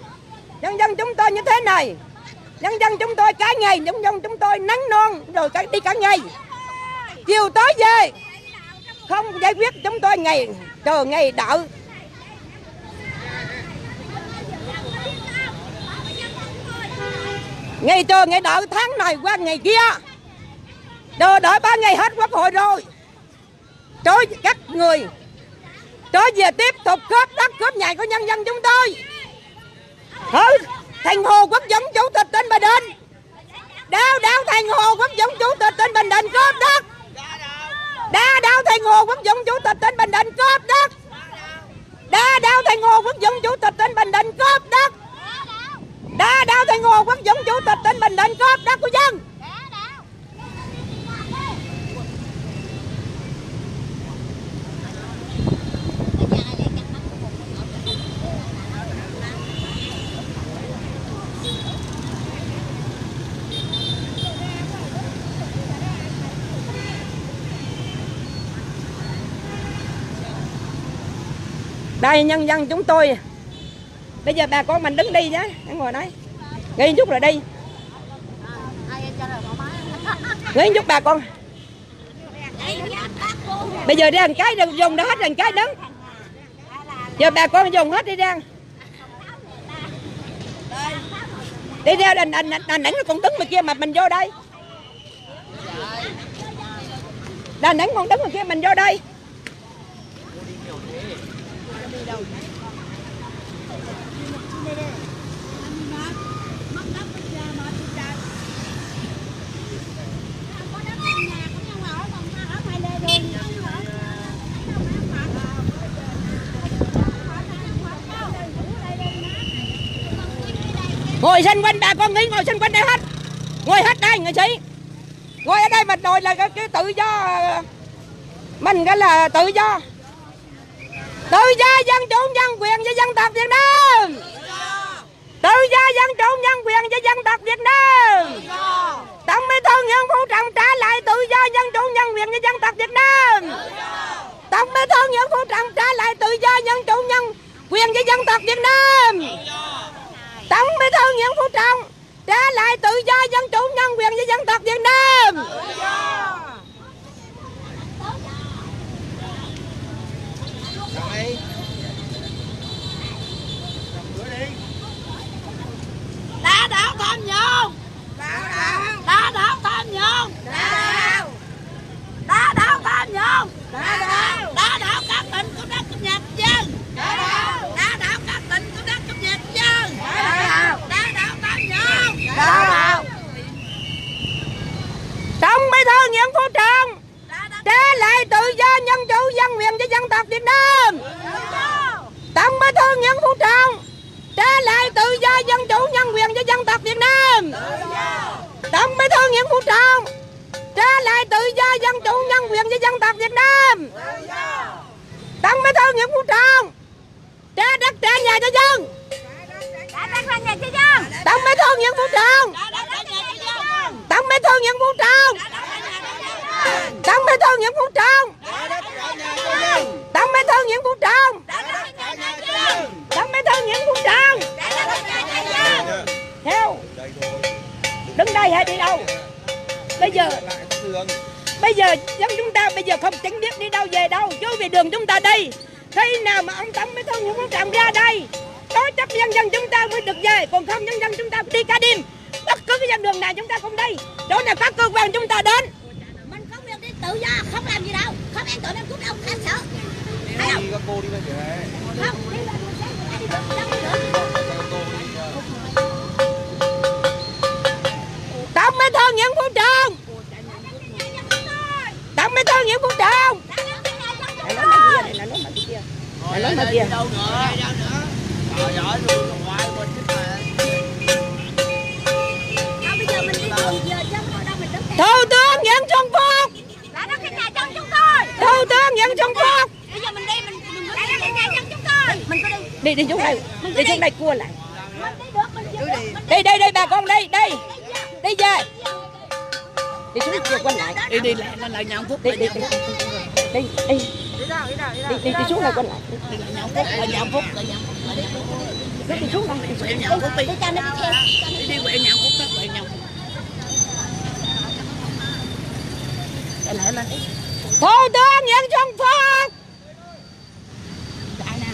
Nhân dân chúng tôi như thế này nhân dân chúng tôi cả ngày nhân dân chúng tôi nắng non rồi cả đi cả ngày chiều tối về. Không giải quyết, chúng tôi ngày, chờ ngày đợi. Ngày chờ, ngày đợi tháng này qua ngày kia. Chờ đợi ba ngày hết quốc hội rồi. Tôi các người. Trối về tiếp tục cướp đất cướp nhà của nhân dân chúng tôi. Hử? thành hồ quốc dũng, chủ tịch tỉnh bình định. Đao đao, thành hồ quốc dũng, chủ tịch tỉnh bình định cướp đất đa đao thầy hồ quốc dũng chủ tịch tỉnh bình định, cướp đất. Đa đao thầy hồ quốc dũng chủ tịch tỉnh bình định, cướp đất. Đa đao thầy hồ quốc dũng chủ tịch tỉnh bình định, cướp đất của dân. Đây, nhân dân chúng tôi. Bây giờ bà con mình đứng đi nhé. Anh ngồi đây nghỉ chút rồi đi. Nghỉ chút bà con. Bây giờ đang cái đừng dùng đã hết đàn cái đứng. Giờ bà con dùng hết đi đang đi ra đàn đàn đàn đành nó còn đứng ngoài kia mà mình vô đây. Đàn đành còn đứng ngoài kia mình vô đây. Ngồi xung quanh bà con nghĩ ngồi xung quanh đây hết. Ngồi hết đây người sĩ. Ngồi ở đây mà đòi là cái, cái tự do mình cái là tự do. Tự do dân chủ nhân quyền với dân tộc Việt Nam. Tự do dân chủ nhân quyền với dân tộc Việt Nam. Tổng bí thư Nguyễn Phú Trọng trả lại tự do dân chủ nhân quyền với dân tộc Việt Nam. Tổng bí thư Nguyễn Phú Trọng trả lại tự do dân chủ nhân quyền với dân tộc Việt Nam. Tổng bí thư Nguyễn Phú Trọng trả lại tự do dân chủ nhân quyền cho dân tộc Việt Nam. Đá đảo tham nhũng. Đá đảo. Tham nhũng. Đá đảo. Tham nhũng. Đá đảo. Các tỉnh của đất của nhà dân Đá đảo các tỉnh của đất của nhà dân Đá đảo tham nhũng Tổng bí thư Nguyễn Phú Trọng trả lại tự do dân chủ dân quyền cho dân tộc Việt Nam. Tổng bí thư Nguyễn Phú Trọng trả lại tự do dân chủ nhân quyền cho dân tộc Việt Nam. Tổng bí thư Nguyễn Phú Trọng trả lại tự do dân chủ nhân quyền cho dân tộc Việt Nam. Tổng bí thư Nguyễn Phú Trọng thương bí thư Nguyễn Phú Trọng. Tổng bí thư Nguyễn Phú Trọng. Tổng bí thư Nguyễn Phú Trọng. Tổng bí thư Nguyễn Phú Trọng. Tổng bí thư Nguyễn theo đứng đây hay đi đâu? Bây giờ bây giờ dân chúng ta bây giờ không chẳng biết đi đâu về đâu. Chứ về đường chúng ta đi. Khi nào mà ông tổng bí thư Nguyễn vũ Trọng ra đây? Đối chấp nhân dân chúng ta mới được về. Còn không nhân dân chúng ta đi cả đêm. Bất cứ cái con đường nào chúng ta không đi chỗ nào có cơ quan chúng ta đến. Mình không được đi tự do, không làm gì đâu. Không ăn tụi em cút đâu, anh sợ. Thấy không? các cô đi về Không, đi đi được. Tổng bí thư Nguyễn Phú Trọng tổng bí thư Nguyễn Phú Trọng Này nói mà kia, này nói mà kia. Này nói mà kia thủ tướng Nguyễn cái nhà chúng tôi. Thủ tướng Nguyễn Xuân Phúc Bây giờ mình đi, mình mình cái nhà chúng tôi. Mình đi. Đi đi xuống đây. Đi xuống đây cua lại. Đi được, mình đi đi. đây đây bà con đây đây đi về. Đi xuống kia quanh lại. Đi đi lại nó lại nhận phúc đi đi đi. Đi đi. Đi đi xuống này quanh lại. Nhận phúc là nhận phúc là nhận phúc nó đi xuống đâu đi quẹo nhau phút đi đi đi quẹo nhau phút đó quẹo nhau cái này lên đi thủ tướng Phúc đại nè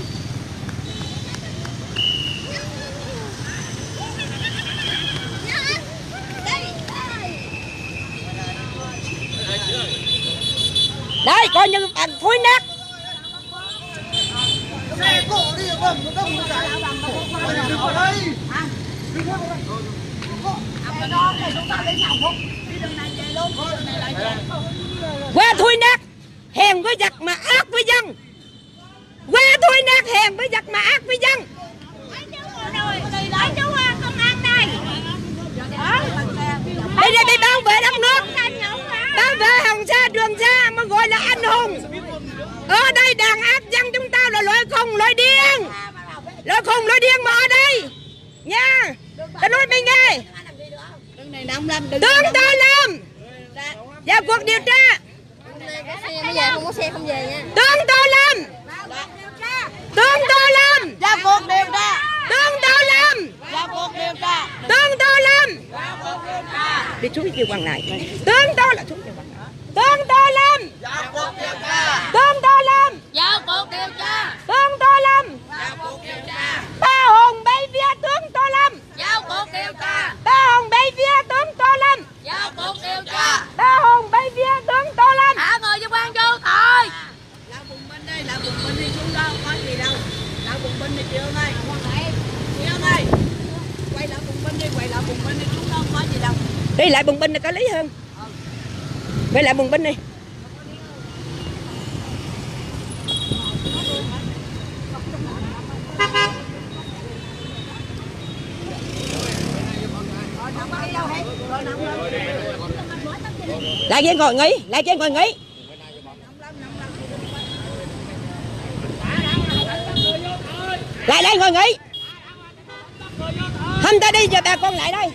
đây coi như bằng thối nát qua thui nát, hèn với giặc mà ác với dân. Qua thui nát, hèn với giặc mà ác với dân. Đây đây đây bảo vệ đất nước. Bảo vệ hồng sa trường sa mà gọi là anh hùng. Ở đây đàn áp dân chúng là loại khùng loại điên. Loại khùng loại điên mà ở đây. Nha ta nói mày nghe. Tướng tôi làm. Vào cuộc điều tra. Tướng tôi làm. Tướng tôi làm. Ra cuộc điều tra. Tướng tôi làm. Ra cuộc điều tra. Tướng tôi làm. Đi xuống chiều bằng này. Tướng tôi là xuống chiều bằng này tướng tôi làm ra cuộc điều tra! Tướng tôi làm vào cuộc điều tra! Tướng tôi làm ra cuộc điều tra! Ba hồn bay phía tướng tôi làm vào cuộc điều tra! Ba hồn bay phía tướng tôi làm vào cuộc điều tra! Ba hồn bay phía tướng tôi làm thả người dân quan vô tội lão bùng binh đây lão bùng binh đi xuống đâu có gì đâu. Lão bùng binh đi ơi chị ơn ơi quay lão bùng binh đi quay lão bùng binh đi xuống đâu có gì đâu. Đi lại bùng binh là có lý hơn về lại bùng binh đi. Lại kia ngồi nghỉ lại kia ngồi nghỉ. Lại đây ngồi nghỉ. Không ta đi giờ bà con lại đây.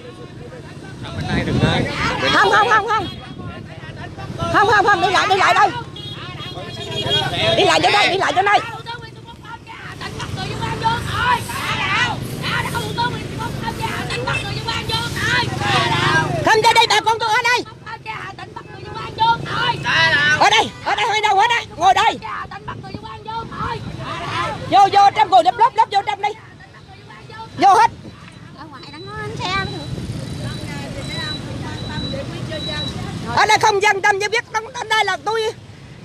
Không không không không không không không, đi lại đi lại đây. Đi lại chỗ đây, đi lại chỗ đây. Không cho đây, bà con tôi ở đây. Ở đây ở đây, ở đâu, ở đây? Ngồi đây. Vô vô trong ngồi lấp lấp lấp vô trong đi. Vô hết Ở ngoài đang nói anh xe ở đây không dân tâm cho biết đến, đây là tôi.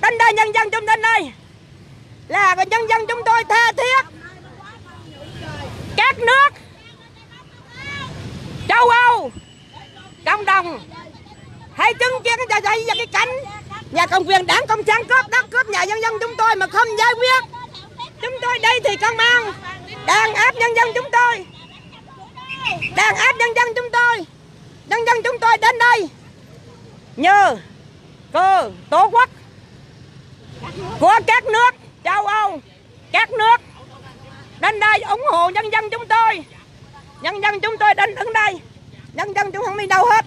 Đến đây nhân dân chúng đến đây. Là nhân dân chúng tôi tha thiết. Các nước châu Âu cộng đồng hãy chứng kiến cho thấy cái cảnh nhà cầm quyền đảng cộng sản cướp đất cướp nhà nhân dân chúng tôi mà không giải quyết. Chúng tôi đây thì công an đàn áp nhân dân chúng tôi. Đàn áp nhân dân chúng tôi. Nhân dân chúng tôi đến đây như, cơ tổ quốc, của các nước châu Âu, các nước đến đây ủng hộ nhân dân chúng tôi. Nhân dân chúng tôi đến đứng đây. Nhân dân chúng không đi đâu hết.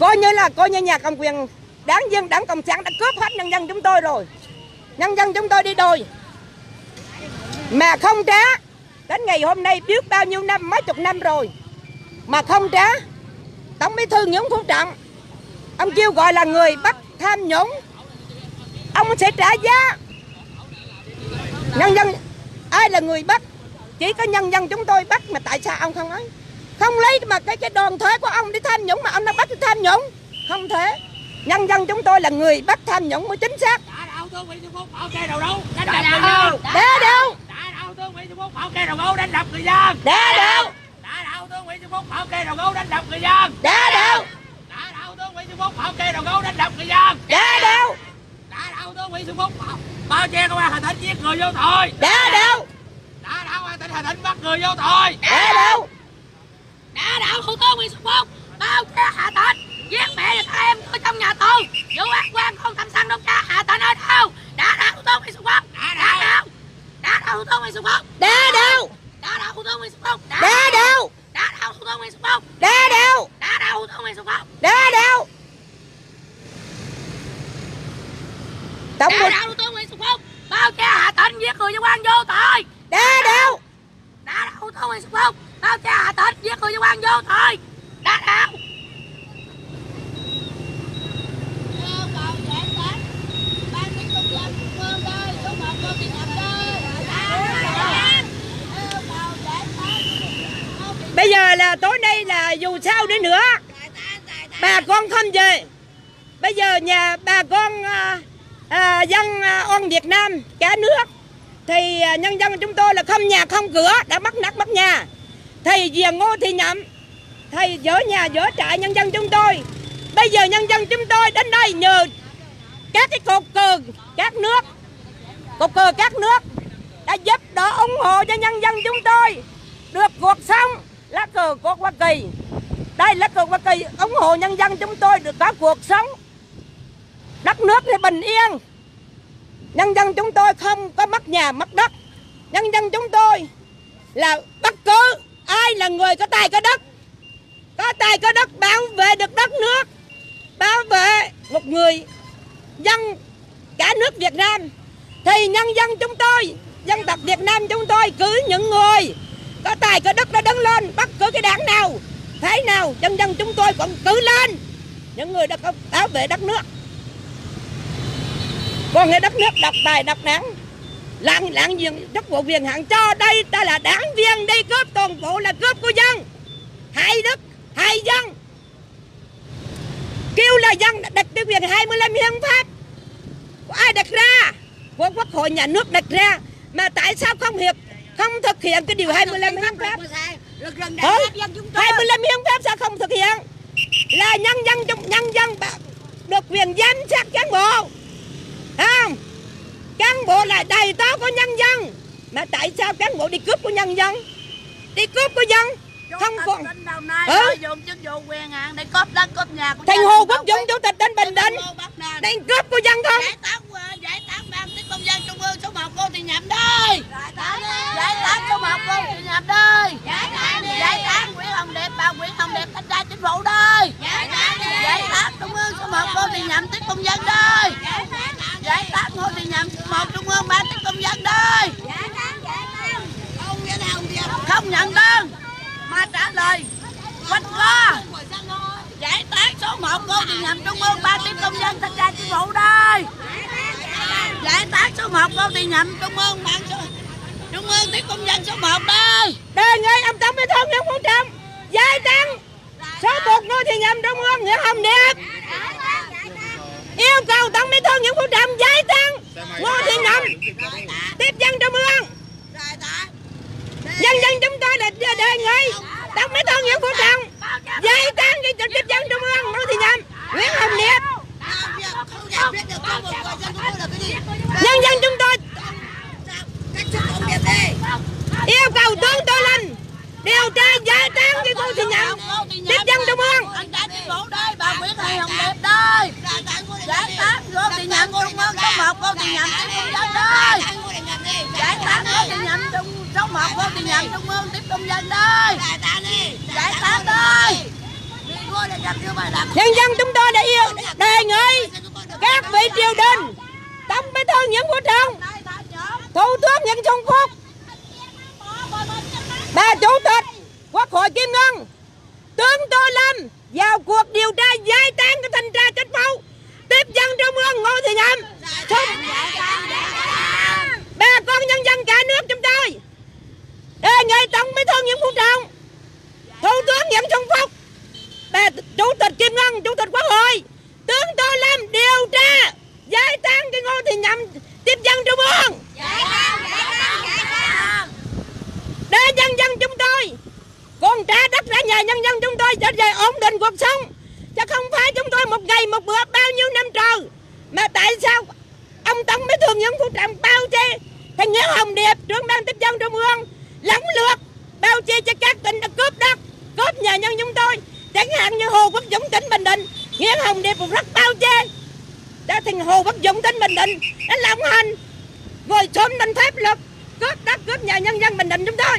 Coi như là, coi như nhà cầm quyền đáng viên đảng cộng sản đã cướp hết nhân dân chúng tôi rồi. Nhân dân chúng tôi đi đồi. Mà không trả đến ngày hôm nay biết bao nhiêu năm, mấy chục năm rồi. Mà không trả tổng bí thư nguyễn phú trọng ông kêu gọi là người bắt tham nhũng. Ông sẽ trả giá. Nhân dân ai là người bắt? Chỉ có nhân dân chúng tôi bắt mà tại sao ông không nói không lấy mà cái cái đoàn thuế của ông đi tham nhũng mà ông đã bắt đi tham nhũng. Không thể. Nhân dân chúng tôi là người bắt tham nhũng mới chính xác. Đã đâu tướng Nguyễn Xuân Phúc bảo kê đầu đâu? Đánh đập người dân. Để đâu. Đã đâu tướng Nguyễn Xuân Phúc bảo kê đầu gấu đánh đập người dân. Để đâu. Đã đâu tướng Nguyễn Xuân Phúc bảo kê đầu gấu đánh đập người dân. Để đâu. đã đâu bảo kê đầu gấu đánh đập người dân. Để đâu đã đâu tướng Nguyễn Xuân Phúc bảo. Bao che công an Hà Tĩnh giết người vô tội. Để đâu đã đâu an tỉnh Hà Tĩnh bắt người vô tội. Để đâu đã đạo thủ tướng Nguyễn Xuân Phúc bao che Hà Tĩnh giết mẹ và các em tôi trong nhà tù. Vụ ác quan không thăm xăng đốt cha. Hà Tĩnh ở đâu đã đạo thủ tướng Nguyễn Xuân Phúc đã đạo đã đạo thủ tướng Nguyễn Xuân Phúc để đâu đã đạo thủ tướng Nguyễn Xuân Phúc đã đâu đã đạo thủ tướng Nguyễn Xuân Phúc để đâu đã đạo thủ tướng Nguyễn Xuân Phúc để đâu bộ đạo thủ tướng Nguyễn Xuân Phúc bao che Hà Tĩnh giết người dân quan vô tội để đâu đã thôn hay xung phong. Bao che hà tĩnh giết người dân quan vô cầu giải tán bây giờ là tối nay là dù sao đi nữa. Bà con không về. Bây giờ nhà bà con à, dân à, oan Việt Nam cả nước thì à, nhân dân chúng tôi là không nhà không cửa đã mất nát mất nhà. Thì về ngô thì nhậm thì dỡ nhà dỡ trại nhân dân chúng tôi. Bây giờ nhân dân chúng tôi đến đây nhờ các cái cột cờ các nước cột cờ các nước đã giúp đỡ ủng hộ cho nhân dân chúng tôi. Được cuộc sống lá cờ của Hoa Kỳ. Đây lá cờ Hoa Kỳ ủng hộ nhân dân chúng tôi được có cuộc sống đất nước thì bình yên. Nhân dân chúng tôi không có mất nhà, mất đất. Nhân dân chúng tôi là bất cứ ai là người có tài có đất, có tài có đất bảo vệ được đất nước, bảo vệ một người dân, cả nước Việt Nam. Thì nhân dân chúng tôi, dân tộc Việt Nam chúng tôi cứ những người có tài có đất đã đứng lên, bất cứ cái đảng nào, thế nào, nhân dân chúng tôi cũng cứ lên. Những người đã có bảo vệ đất nước còn cái đất nước độc tài độc đảng lạng lạng viên chức vụ quyền hạn cho đây ta là đảng viên đi cướp toàn bộ là cướp của dân. Hai đất hai dân. Kêu là dân đặt cái quyền 25 hiến pháp. Của ai đặt ra? Của quốc hội nhà nước đặt ra. Mà tại sao không hiệp không thực hiện cái điều 25 hiến pháp? lực Ừ, dân chúng tôi. 25 hiến pháp sao không thực hiện? Là nhân dân nhân dân được quyền giám sát cán bộ không. Cán bộ là đầy tớ của nhân dân. Mà tại sao cán bộ đi cướp của nhân dân? Đi cướp của dân. Không còn. Ừ. dụng chức vụ quyền hạn để cướp đất cướp nhà của thành hồ quốc dũng chủ tịch nhân dân chúng tôi trở về ổn định cuộc sống. Chứ không phải chúng tôi một ngày, một bữa, bao nhiêu năm trời. Mà tại sao ông tổng bí thư nguyễn phú trọng bao che thằng nguyễn hồng điệp, trưởng ban tiếp dân trung ương, lẫn lượt bao che cho các tỉnh đã cướp đất, cướp nhà nhân chúng tôi, chẳng hạn như hồ quốc dũng, tỉnh bình định. Nguyễn hồng điệp cũng rất bao che. Đã thành hồ quốc dũng, tỉnh bình định, đã lộng hành rồi trốn lên pháp luật, cướp đất, cướp nhà nhân dân bình định chúng tôi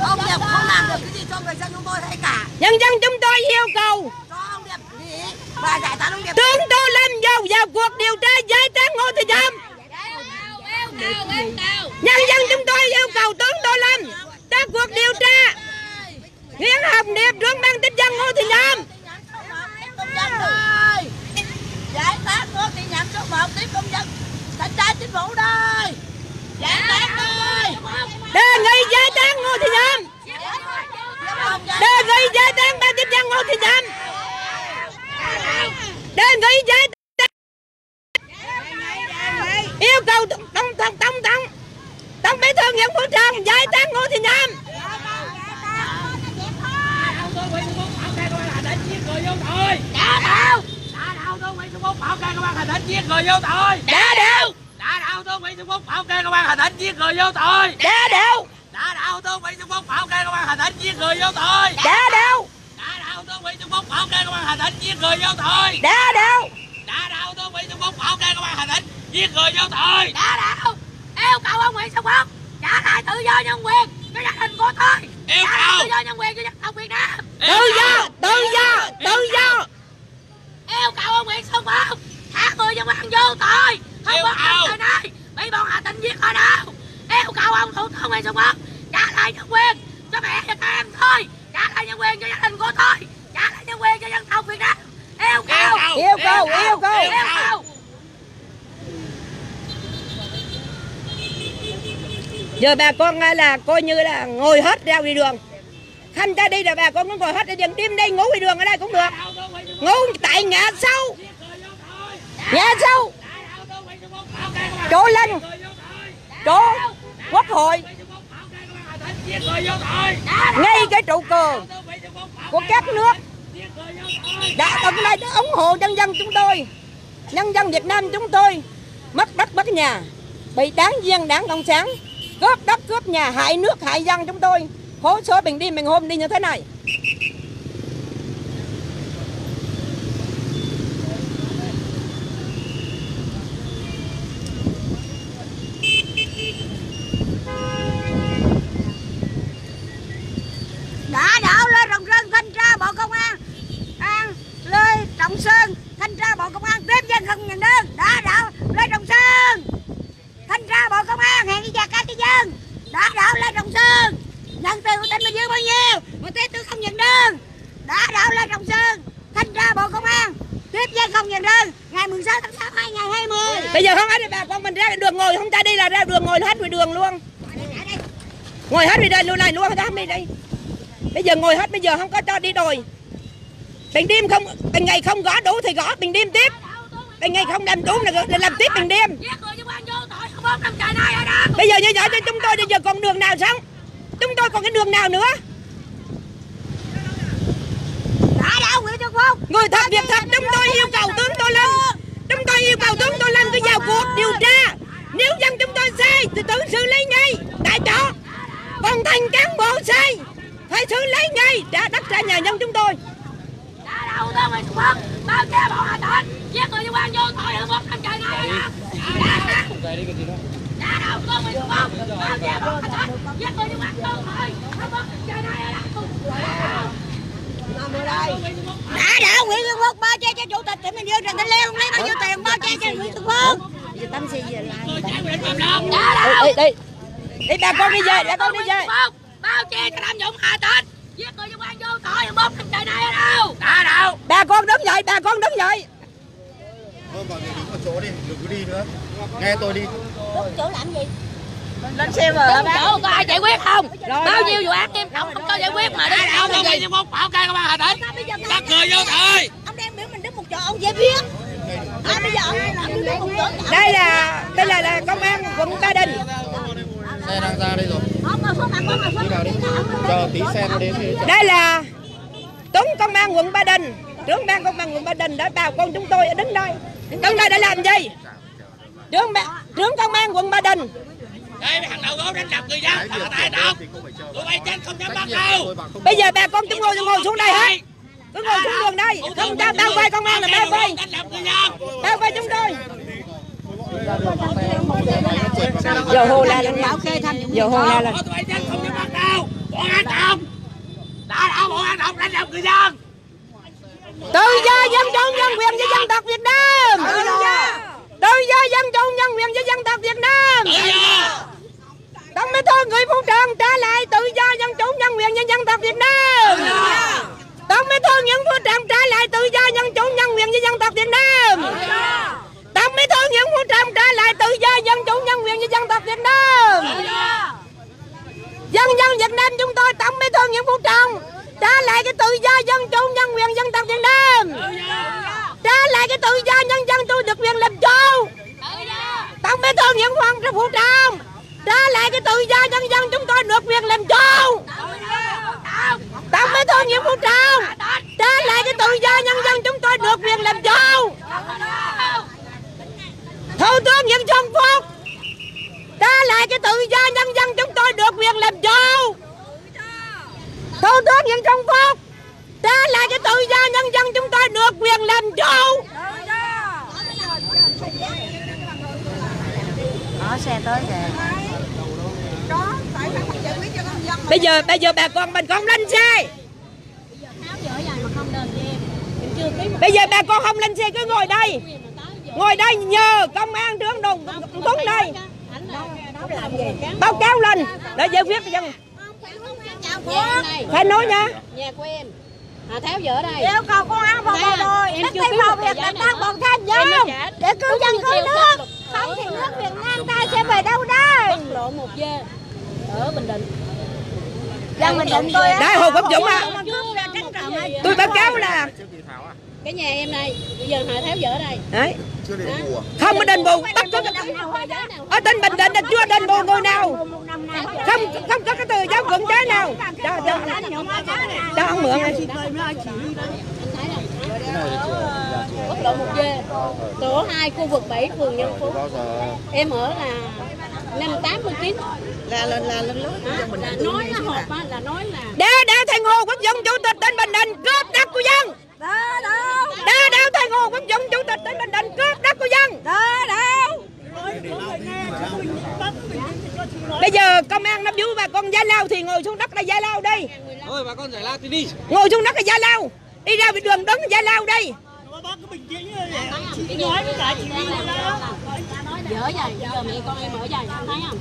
ông Điệp không làm được cái gì cho người dân chúng tôi thấy cả nhân dân chúng tôi yêu cầu. Cho ông Điệp nghỉ giải tán ông đúng tướng Tô Lâm vào vào cuộc điều tra giải tán Ngô Thị Nhậm nhân dân chúng tôi yêu cầu tướng Tô Lâm ra cuộc điều tra. Nguyễn Hồng Điệp trưởng ban tiếp dân Ngô Thị Nhậm giải tán ngô thị nhậm số 1 tiếp công dân. Thanh tra chính phủ đây. Giải tán ơi đề nghị giải tán Ngô Thị Nhậm. Đề nghị giải tán ban tiếp dân Ngô Thị Nhậm. Đề nghị giải tán yêu cầu tổng tổng tổng tổng tổng bí thư Nguyễn Phú Trọng giải tán Ngô Thị Nhậm. Tôi bị Đâu tôi Trung Quốc bảo kê công an Hà Tĩnh giết người vô tội. đã đâu Đã đâu tôi bị Trung Quốc bảo kê công an Hà Tĩnh giết người vô tội. đã đâu Đã đâu tôi bị Trung Quốc bảo kê công an Hà Tĩnh giết người vô tội. đã đâu Đã đâu tôi bị Trung Quốc bảo kê công an Hà Tĩnh giết người vô tội. đã đâu Đã đâu tôi bị Trung Quốc bảo kê công an Hà Tĩnh giết người vô tội. Đã đâu Yêu cầu ông Nguyễn Xuân Phúc Trả lại tự do nhân quyền cho gia đình của tôi Yêu cầu. tự do nhân quyền cho dân tộc Việt Nam tự do tự do tự do Yêu cầu ông Nguyễn Xuân Phúc Thả người dân quan vô tội Không Yêu có cầu. này Bị bọn Hà Tĩnh giết ở đâu. Yêu cầu ông Thủ tướng Nguyễn Xuân Phúc Trả lại nhân quyền cho mẹ và các em tôi Trả lại nhân quyền cho gia đình của tôi. Trả lại nhân quyền cho dân tộc Việt Nam. Yêu cầu yêu cầu yêu cầu Yêu cầu giờ bà con à, là coi như là ngồi hết ra ngoài đường. Thanh tra đi là bà con cũng ngồi hết ở đường. Đêm đây ngủ ngoài đường ở đây cũng được ngu, tại nhà sâu nhà sâu chỗ linh. Chỗ quốc hội. Ngay cái trụ cờ của các nước đã tận đây đã ủng hộ nhân dân chúng tôi, nhân dân Việt Nam chúng tôi. Mất đất, mất nhà. Bị đáng viên đảng cộng sản cướp đất, cướp nhà, hại nước, hại dân chúng tôi. Hố số bình đi, mình hôm đi như thế này đã đạo lê trọng sơn thanh tra bộ công an an lê trọng sơn thanh tra bộ công an tiếp dân không nhận đơn đã đạo lê trọng sơn thanh tra bộ công an hẹn đi gia các cái dân đã đạo lê trọng sơn nhận tiền của tỉnh bình dương bao nhiêu mà tiếp tôi không nhận đơn đã đạo lê trọng sơn thanh tra bộ công an tiếp dân không nhận đơn ngày 16 tháng 6 2020 bây giờ không hết bà con mình ra đường ngồi không ta đi là ra đường ngồi hết ngoài đường luôn ngồi hết ngoài đây luôn này luôn không ta không đi đây bây giờ không có cho đi đồi. Bình đêm không bình ngày không gõ đủ thì gõ bình đêm tiếp. Bình ngày không làm đủ là, là làm tiếp bình đêm bây giờ như vậy cho chúng tôi bây giờ còn đường nào sống? Chúng tôi còn cái đường nào nữa? Người thật việc thật chúng tôi yêu cầu tướng tô lâm chúng tôi yêu cầu tướng tô lâm cứ vào cuộc điều tra. Nếu dân chúng tôi sai thì tự xử lý ngay. Tại chỗ còn thành cán bộ sai phải xử lý ngay trả đất trả nhà dân chúng tôi. Đã đâu tôi Nguyễn Xuân Phúc Bao che bọn Hà Tĩnh Giết người dân quan vô tội Hơn bốn năm trời nay Đã đâu tôi Nguyễn Xuân Phúc Bao che bọn Hà Tĩnh Giết người dân quan vô tội Hơn bốn năm trời nay ở đâu đã đạo nguyễn xuân phúc bao che cho chủ tịch tỉnh bình dương trần thanh liêm không lấy bao nhiêu tiền bao che cho nguyễn xuân phúc Đã đâu. Đi đi đi bà con đi về bà con đi về Bao che cho tham nhũng Hà Tĩnh Giết người dân quan vô tội bốn năm trời nay ở đâu. Đã đâu. bà con đứng dậy bà con đứng dậy. Thôi mọi người đứng một chỗ đi, đừng có đi nữa. Nghe tôi đi. chỗ làm gì? Đứng chỗ có ai giải quyết không? Bao nhiêu vụ án nghiêm trọng không cho giải quyết mà đứng chỗ làm gì? Trung Quốc bảo kê công an Hà Tĩnh. Bắt người vô tội. ông đem biểu mình đứng một chỗ ông giải quyết. À bây giờ ông ông đứng một chỗ. Đây là đây là, là công an quận Ba Đình Xe đang ra đây rồi. Chờ tí xe nó đến thì đây là tuấn công an quận Ba Đình. Trưởng ban công an quận Ba Đình đã bà con chúng tôi ở đứng đây. Đứng đây để làm gì? Trưởng ban trưởng công an quận Ba Đình. Đây mấy thằng đầu gấu đánh đập người dân. Thằng tài độc. Tụi bay chết không dám bắt đâu. bây giờ bà con chúng ngồi ngồi xuống đây hết cứ ngồi xuống đường đây. Không cho bao vây công an là bao vây Đánh đập người dân. bao vây chúng tôi giờ hồ la lên. bảo kê tham nhũng giờ hồ la lên. Không dám bắt đâu. Bọn ăn trộm. Đã đâu bọn ăn trộm đánh đập người dân. tự do dân chủ nhân quyền với dân tộc Việt Nam. Tự do dân chủ nhân quyền với dân tộc Việt Nam. Tổng bí thư Nguyễn Phú Trọng trả lại tự do dân chủ nhân quyền với dân tộc Việt Nam. Tổng bí thư Nguyễn Phú Trọng trả lại tự do dân chủ nhân quyền với dân tộc Việt Nam Tổng bí thư Nguyễn Phú Trọng trả lại tự do dân chủ nhân quyền với dân tộc Việt Nam. Dân dân Việt Nam chúng tôi Tổng bí thư Nguyễn Phú Trọng trả lại cái tự do dân chủ nhân quyền dân tộc Việt Nam. Trả lại cái tự do nhân dân tôi được quyền làm chủ. Tổng bí thư Nguyễn Phú Trọng trả lại cái tự do nhân dân chúng tôi được quyền làm chủ. Tổng bí thư Nguyễn Phú Trọng trả lại cái tự do nhân dân chúng tôi được quyền làm chủ Nguyễn Xuân Phúc trả lại cái tự do nhân dân chúng tôi được quyền làm chủ Thủ tướng Nguyễn Xuân Phúc trả lại cái tự do nhân dân chúng tôi được quyền làm chủ Có xe tới kìa. Bây giờ bây giờ bà con mình không lên xe. Bây giờ bà con không lên xe cứ ngồi đây Ngồi đây nhờ công an trưởng đồn Tuấn đây. Báo cáo lên để giải quyết dân. Phải nói nha. Nhà của em Hà Tháo vợ đây Yêu cầu công an vào bờ rồi, em chưa biết vào việc là tăng bậc tham trả để cứu dân cứu nước. Không thì nước Việt Nam ta sẽ về đâu đây? Lộ một dê Ở Bình Định. Dân mình định tôi á. Đấy Hồ Quốc Dũng này. Tôi báo cáo là Cái nhà em đây Bây giờ Hà Tháo vợ đây. Đấy. Chưa đền bù à? Không có đền bù Bắt có Ở tỉnh Bình Định là chưa đền bù người nào. Không không có cái từ giáo cưỡng chế nào. Cho cho cho ông mượn này Quốc lộ một dê. Tổ 2 khu vực 7 phường Nhân Phú. Em ở là năm 89 là là là là là nói nó hộp á, là nói là Đá đá thành Hồ Quốc Dũng Chủ tịch tỉnh Bình Định cướp đất của dân Đó đâu? Đá đá thành Hồ Quốc Dũng Chủ tịch tỉnh Bình Định cướp đất của dân. Đó đâu? Bây giờ công an nó giữ bà con Gia Lao thì ngồi xuống đất là Gia Lao đây Thôi bà con giải lao thì đi. Ngồi xuống đất là Gia Lao. Đi ra đường đứng là Gia Lao đây nói với cả chị dở vậy giờ mẹ con em ở vậy thấy không?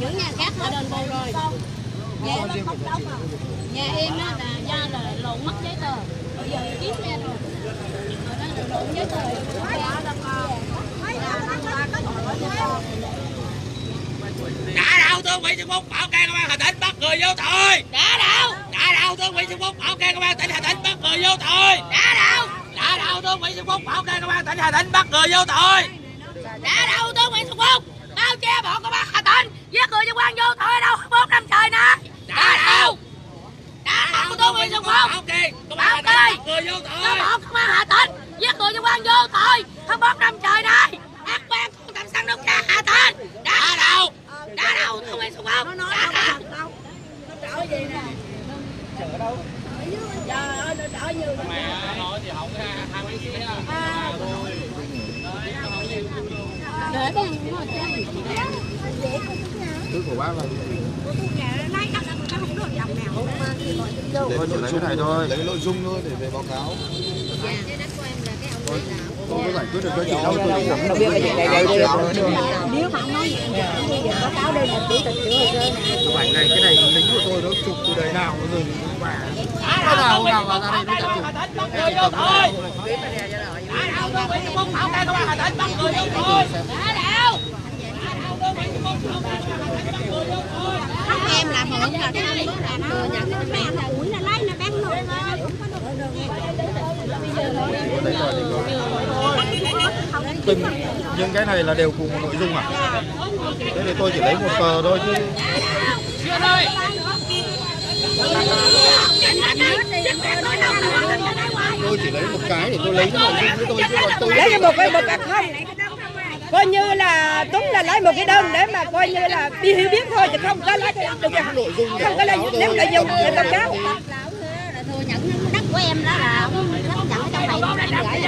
Những nhà khác họ đền bù rồi nhà, nhà em á là do là lộn mất giấy tờ. Bây giờ kiếm xe rồi. Rồi đó là lộn giấy tờ. Đã đâu tướng Nguyễn Xuân Phúc bảo can công an Hà Tĩnh bắt người vô tội. Đã đâu Đã đâu tướng Nguyễn Xuân Phúc bảo can công an tỉnh Hà Tĩnh bắt người vô tội. Đã đâu Đã đâu tướng Nguyễn Xuân Phúc bảo can công an tỉnh Hà Tĩnh bắt người vô tội. Đã đâu tướng Nguyễn Xuân Phúc che bọn công an Hà Tĩnh. Giết người dân quan vô tội ở đâu bốn năm trời nay đã đâu. đã đâu. tướng Nguyễn Xuân Bảo kê công an Hà Tĩnh người vô Nó tội bọn công an Hà Tĩnh. Giết người dân quan vô tội hơn bốn năm trời nay ác quan con tầm xăng đốc cha Hà Tĩnh. Đã đâu. đã đâu tướng Nguyễn Xuân Phúc đã đâu để bằng thứ của bác là để nội dung này thôi. lấy nội dung thôi để về báo cáo. Tôi không có giải quyết được cho chị đâu tôi cũng không biết cái gì đây đây đây Nếu mà ông nói vậy thì bây giờ báo cáo đây là chủ tịch chủ hồ sơ này. ảnh này cái này lính của tôi nó chụp từ đời nào rồi bà cái nào nào vào ra đây nó chụp người vô tội Đã đâu công an Hà Tĩnh bắt người vô đã đâu Không em làm mượn là cái ông là làm thừa nhận cái mẹ là ủi là lấy là bán luôn đấy rồi từng những cái này là đều cùng một nội dung à? Thế thì tôi chỉ lấy một tờ thôi chứ. Tôi chỉ lấy một cái để tôi lấy cái nội dung của tôi chứ còn tôi Lấy một cái một cái không? Coi như là Tuấn là lấy một cái đơn để mà coi như là đi hiểu biết thôi chứ không có lấy được cái nội dung không có lấy nếu nội dung để báo cáo Thừa nhận đất của em đó là ông chấp nhận trong này nó đang gửi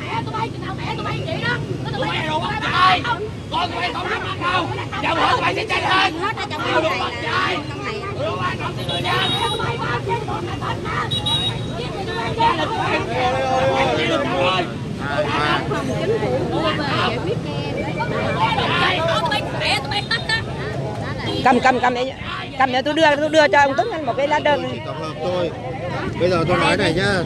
mẹ tụi bay chừng mẹ tụi bay chị đó Tụi bay đồ bắt chạy Con tụi bay không dám ăn đâu Giờ mở tụi bay sẽ chạy lên hết ở trong này là trong này. Tụi bay cầm cầm cầm để cầm để tôi đưa tôi đưa cho ông Tuấn anh một cái lá đơn. Chỉ tập hợp tôi bây giờ tôi nói này nhá.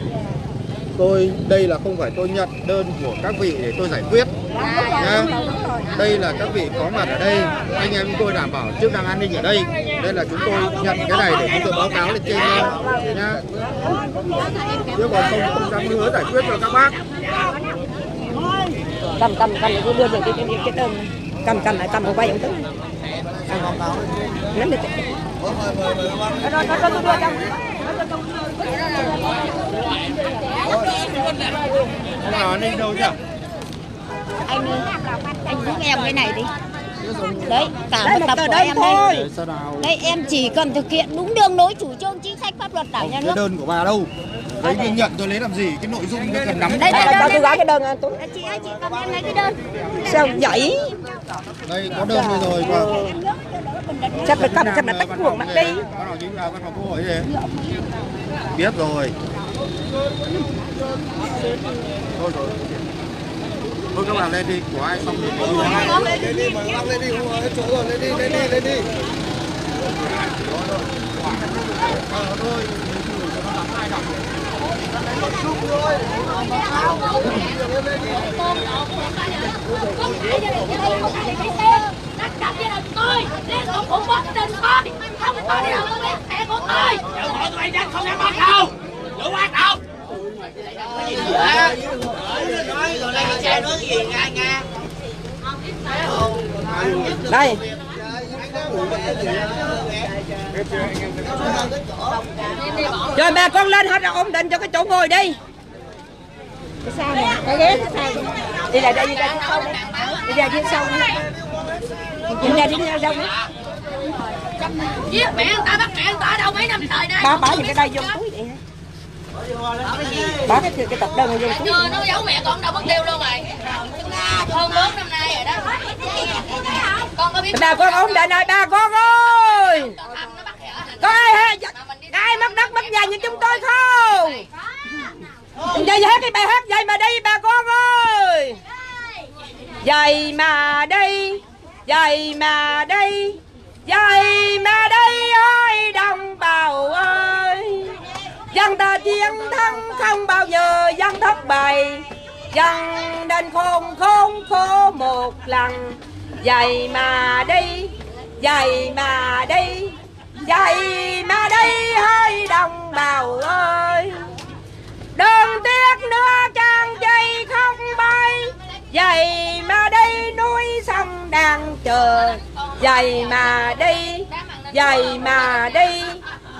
Tôi đây là không phải tôi nhận đơn của các vị để tôi giải quyết. Nhá. Đây là các vị có mặt ở đây. Anh em tôi đảm bảo chức năng an ninh ở đây. Đây là chúng tôi nhận cái này để chúng tôi báo cáo lên trên. Nhá. Chứ còn không không dám hứa giải quyết cho các bác. Cầm cầm cầm tôi đưa về cái cái, cái đơn. Cầm cầm lại cầm một quay ông được rồi rồi tôi đưa cho không nào anh đi đâu chứ anh đi anh giúp em cái này đi đấy cả một tập của em thôi. đây đây em chỉ cần thực hiện đúng đường lối chủ trương chính sách pháp luật đảng nhà cái nước. đơn của bà đâu? Đấy biên nhận tôi lấy làm gì? Cái nội dung tôi cần nắm Đây, Đây, đây, cho tôi gói cái đơn anh Tuấn. Chị ơi chị cầm em lấy cái đơn. Sao vậy đây có đơn đây rồi mà sao phải cầm sao mà tách cuồng mặt đi. Bắt đầu chính là văn phòng quốc hội gì biết rồi. Thôi rồi thôi các bạn lên đi của ai xong thì lên đi lên đi không hết chỗ rồi lên đi lên đi lên đi Ờ, thôi tôi Liên tục bố gia đình tôi Không có đi đâu biết mẹ của tôi Chợ hỏi tụi chắc không dám bắt đâu Đủ bắt đâu đây. Rồi bà con lên hết rồi ổn định cho cái chỗ ngồi đi. Sao nè cái ghế nó sao đi lại đây đi ra phía sau đi đi ra phía sau đi. Đi ra phía sau Giết mẹ người ta bắt mẹ người ta đâu mấy năm trời nay? Bà bỏ những cái đây vô túi đi bỏ cái cái tập đơn vô Chưa nó giấu mẹ con đâu mất tiêu luôn rồi Hơn 4 năm nay rồi đó. Con có biết bà con ổn định rồi. Bà con ơi có ai hay ai mất đất mất nhà như chúng tôi không? Vậy hát cái bài hát vậy mà đi bà con ơi. Vậy mà đi vậy mà đi vậy mà đi ơi đồng bào ơi dân ta chiến thắng không bao giờ dân thất bại. Dân nên khôn khôn khô một lần. Vậy mà đi vậy mà đi vậy mà đi hơi đồng bào ơi. Đừng tiếc nữa chàng dây không bay. Vậy mà đi núi sông đang chờ. Vậy mà đi vậy mà đi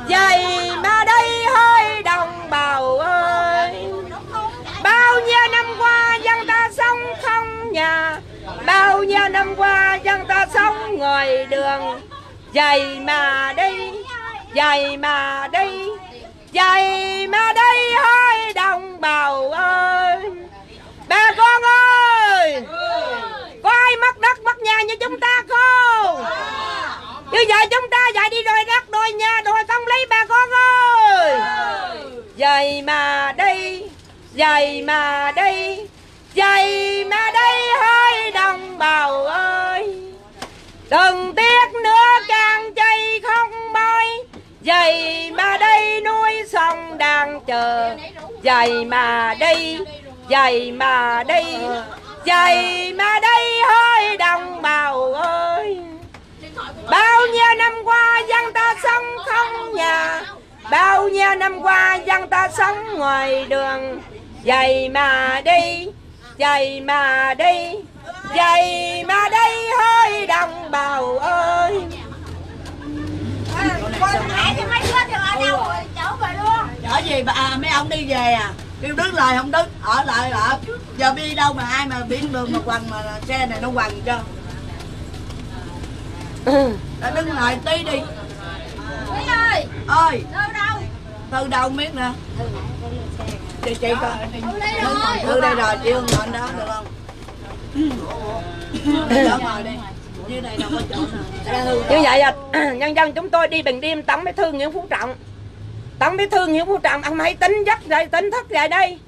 dày mà đây hơi đồng bào ơi. Bao nhiêu năm qua dân ta sống không nhà. Bao nhiêu năm qua dân ta sống ngoài đường. Dày mà đây dày mà đây dày mà đây hơi đồng bào ơi. Bà con ơi, có ai mất đất mất nhà như chúng ta không? Như vậy chúng ta dạy đi đôi đất đôi nhà, đôi công lý bà con ơi Dạy mà đi Dạy mà đi Dạy mà đi hơi đồng bào ơi. Đừng tiếc nữa càng chay không bơi Dạy mà đây nuôi sông đang chờ. Dạy mà đi Dạy mà đi Dạy mà đây hơi đồng bào ơi bao nhiêu năm qua dân ta sống không nhà bao nhiêu năm qua dân ta sống ngoài đường. Dậy mà đi dậy mà đi dậy mà đi hơi đồng bào ơi. Chở gì bà à, mấy ông đi về à? Kêu đứng lời không đứng Ở lại ở. Giờ đi đâu mà ai mà biển đường mà quằn mà xe này nó quằn cho. Đã đứng lại tí đi. Ơi? Ơi đâu đâu? Thư đâu biết nè Chị chị coi. Thư đây rồi. Chị không ngồi đó được không? *coughs* Ngồi đi. Như này đâu có chỗ nào. Như vậy là *coughs* nhân dân chúng tôi đi bình đêm tổng bí thư nguyễn phú trọng. Tổng bí thư nguyễn phú trọng ông hãy tính dắt lại tính thức lại đây.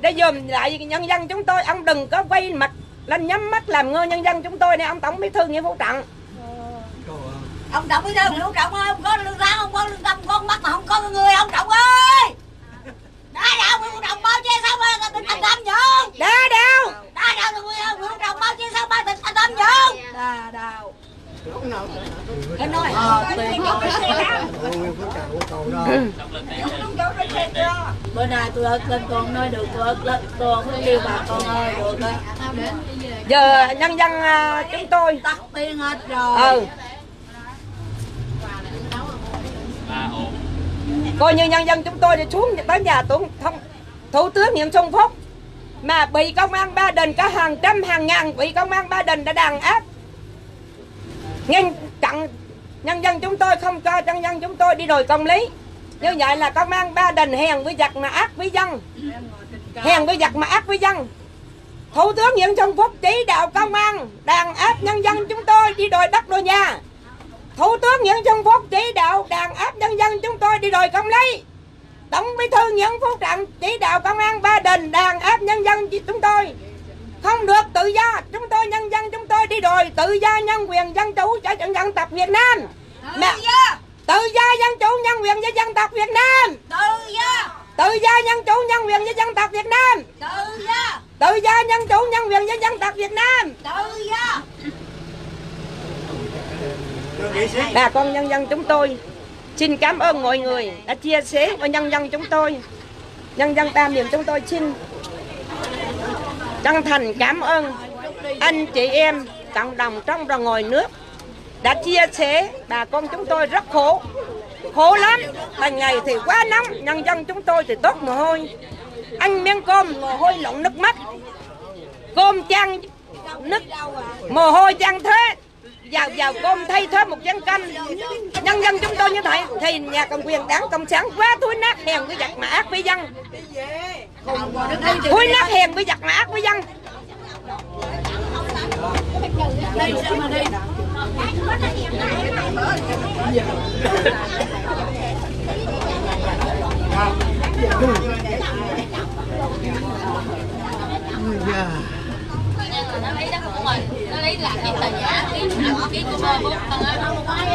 Để dùm lại nhân dân chúng tôi ông đừng có quay mặt lên nhắm mắt làm ngơ nhân dân chúng tôi này ông tổng bí thư nguyễn phú trọng ông trọng biết đâu? Ông trọng ơi không có lương rau không có lương tâm con mắt mà không có người ông trọng ơi! Đã đâu nguyễn trọng bao che sao ba tình anh tâm nhung đá đâu đã đâu nguyễn trọng bao che sao ba tình anh tâm nhung đã đâu cái nói ờ tiền có cái xe lắm bữa nay tôi ớt lên con nói được tôi ớt lên con không kêu bà con ơi được á. Giờ? Nhân dân à, chúng tôi. Tắt tiền hết rồi. Ừ coi như nhân dân chúng tôi đi xuống tới nhà tổng thống thủ tướng Nguyễn Xuân Phúc. Mà bị công an Ba Đình có hàng trăm, hàng ngàn bị công an Ba Đình đã đàn áp. Ngăn chặn nhân dân chúng tôi, không cho nhân dân chúng tôi đi đòi công lý. Như vậy là công an Ba Đình hèn với giặc mà ác với dân. Hèn với giặc mà ác với dân. Thủ tướng Nguyễn Xuân Phúc chỉ đạo công an đàn áp nhân dân chúng tôi đi đòi đất đòi nhà. Thủ tướng Nguyễn Xuân Phúc chỉ đạo đàn áp nhân dân chúng tôi đi đòi công lý. Tổng bí thư Nguyễn Phú Trọng chỉ đạo công an Ba Đình đàn áp nhân dân chúng tôi. Không được tự do chúng tôi nhân dân chúng tôi đi đòi tự do nhân quyền dân chủ cho dân dân tộc Việt Nam. Mẹ, tự do dân chủ nhân quyền cho dân tộc Việt Nam. Tự do. Tự do nhân chủ nhân quyền cho dân tộc Việt Nam. Tự do. Tự do nhân chủ nhân quyền cho dân tộc Việt Nam. Tự do bà con nhân dân chúng tôi, xin cảm ơn mọi người đã chia sẻ với nhân dân chúng tôi. Nhân dân tam niệm chúng tôi xin chân thành cảm ơn anh chị em cộng đồng trong và ngoài nước đã chia sẻ. Bà con chúng tôi rất khổ khổ lắm. Ban ngày thì quá nóng, nhân dân chúng tôi thì tốt mồ hôi. Ăn miếng cơm mồ hôi lộn nước mắt, cơm trăng nước, mồ hôi trăng thế vào vào cơm thay thế một chén canh. Nhân dân chúng tôi như vậy thì nhà cầm quyền đảng cộng sản quá thối nát hèn với giặc mà ác với dân. Thối nát hèn với giặc mà ác với dân. Yeah nó lấy đất của mình nó lấy làm cái tờ giả cái cái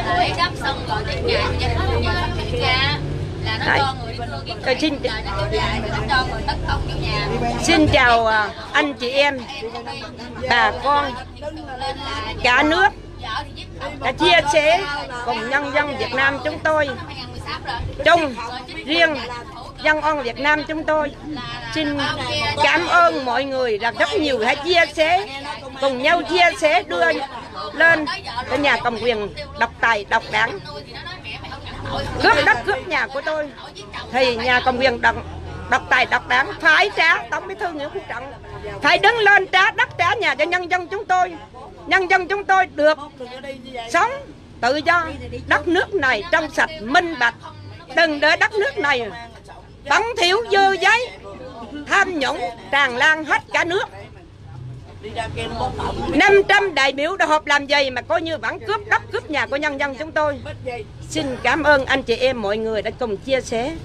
á lấy đất xong rồi tới nhà nó nhà là nó cho người xin xin chào à, anh chị em, bà con, cả nước đã chia sẻ cùng nhân dân Việt Nam chúng tôi 2016 rồi chung riêng dân oan Việt Nam chúng tôi. Xin cảm ơn mọi người là rất nhiều hãy chia sẻ, cùng nhau chia sẻ, đưa lên cái nhà cầm quyền độc tài, độc đảng. Cướp đất, cướp nhà của tôi. Thì nhà cầm quyền độc độc tài, độc đảng phải trả tổng bí thư nguyễn phú trọng. Phải đứng lên trả đất, trả nhà cho nhân dân chúng tôi. Nhân dân chúng tôi được sống tự do. Đất nước này trong sạch, minh bạch. Đừng để đất nước này bắn thiếu dơ giấy, tham nhũng, tràn lan hết cả nước. 500 đại biểu đã họp làm gì mà coi như vẫn cướp đất cướp nhà của nhân dân chúng tôi. Xin cảm ơn anh chị em, mọi người đã cùng chia sẻ.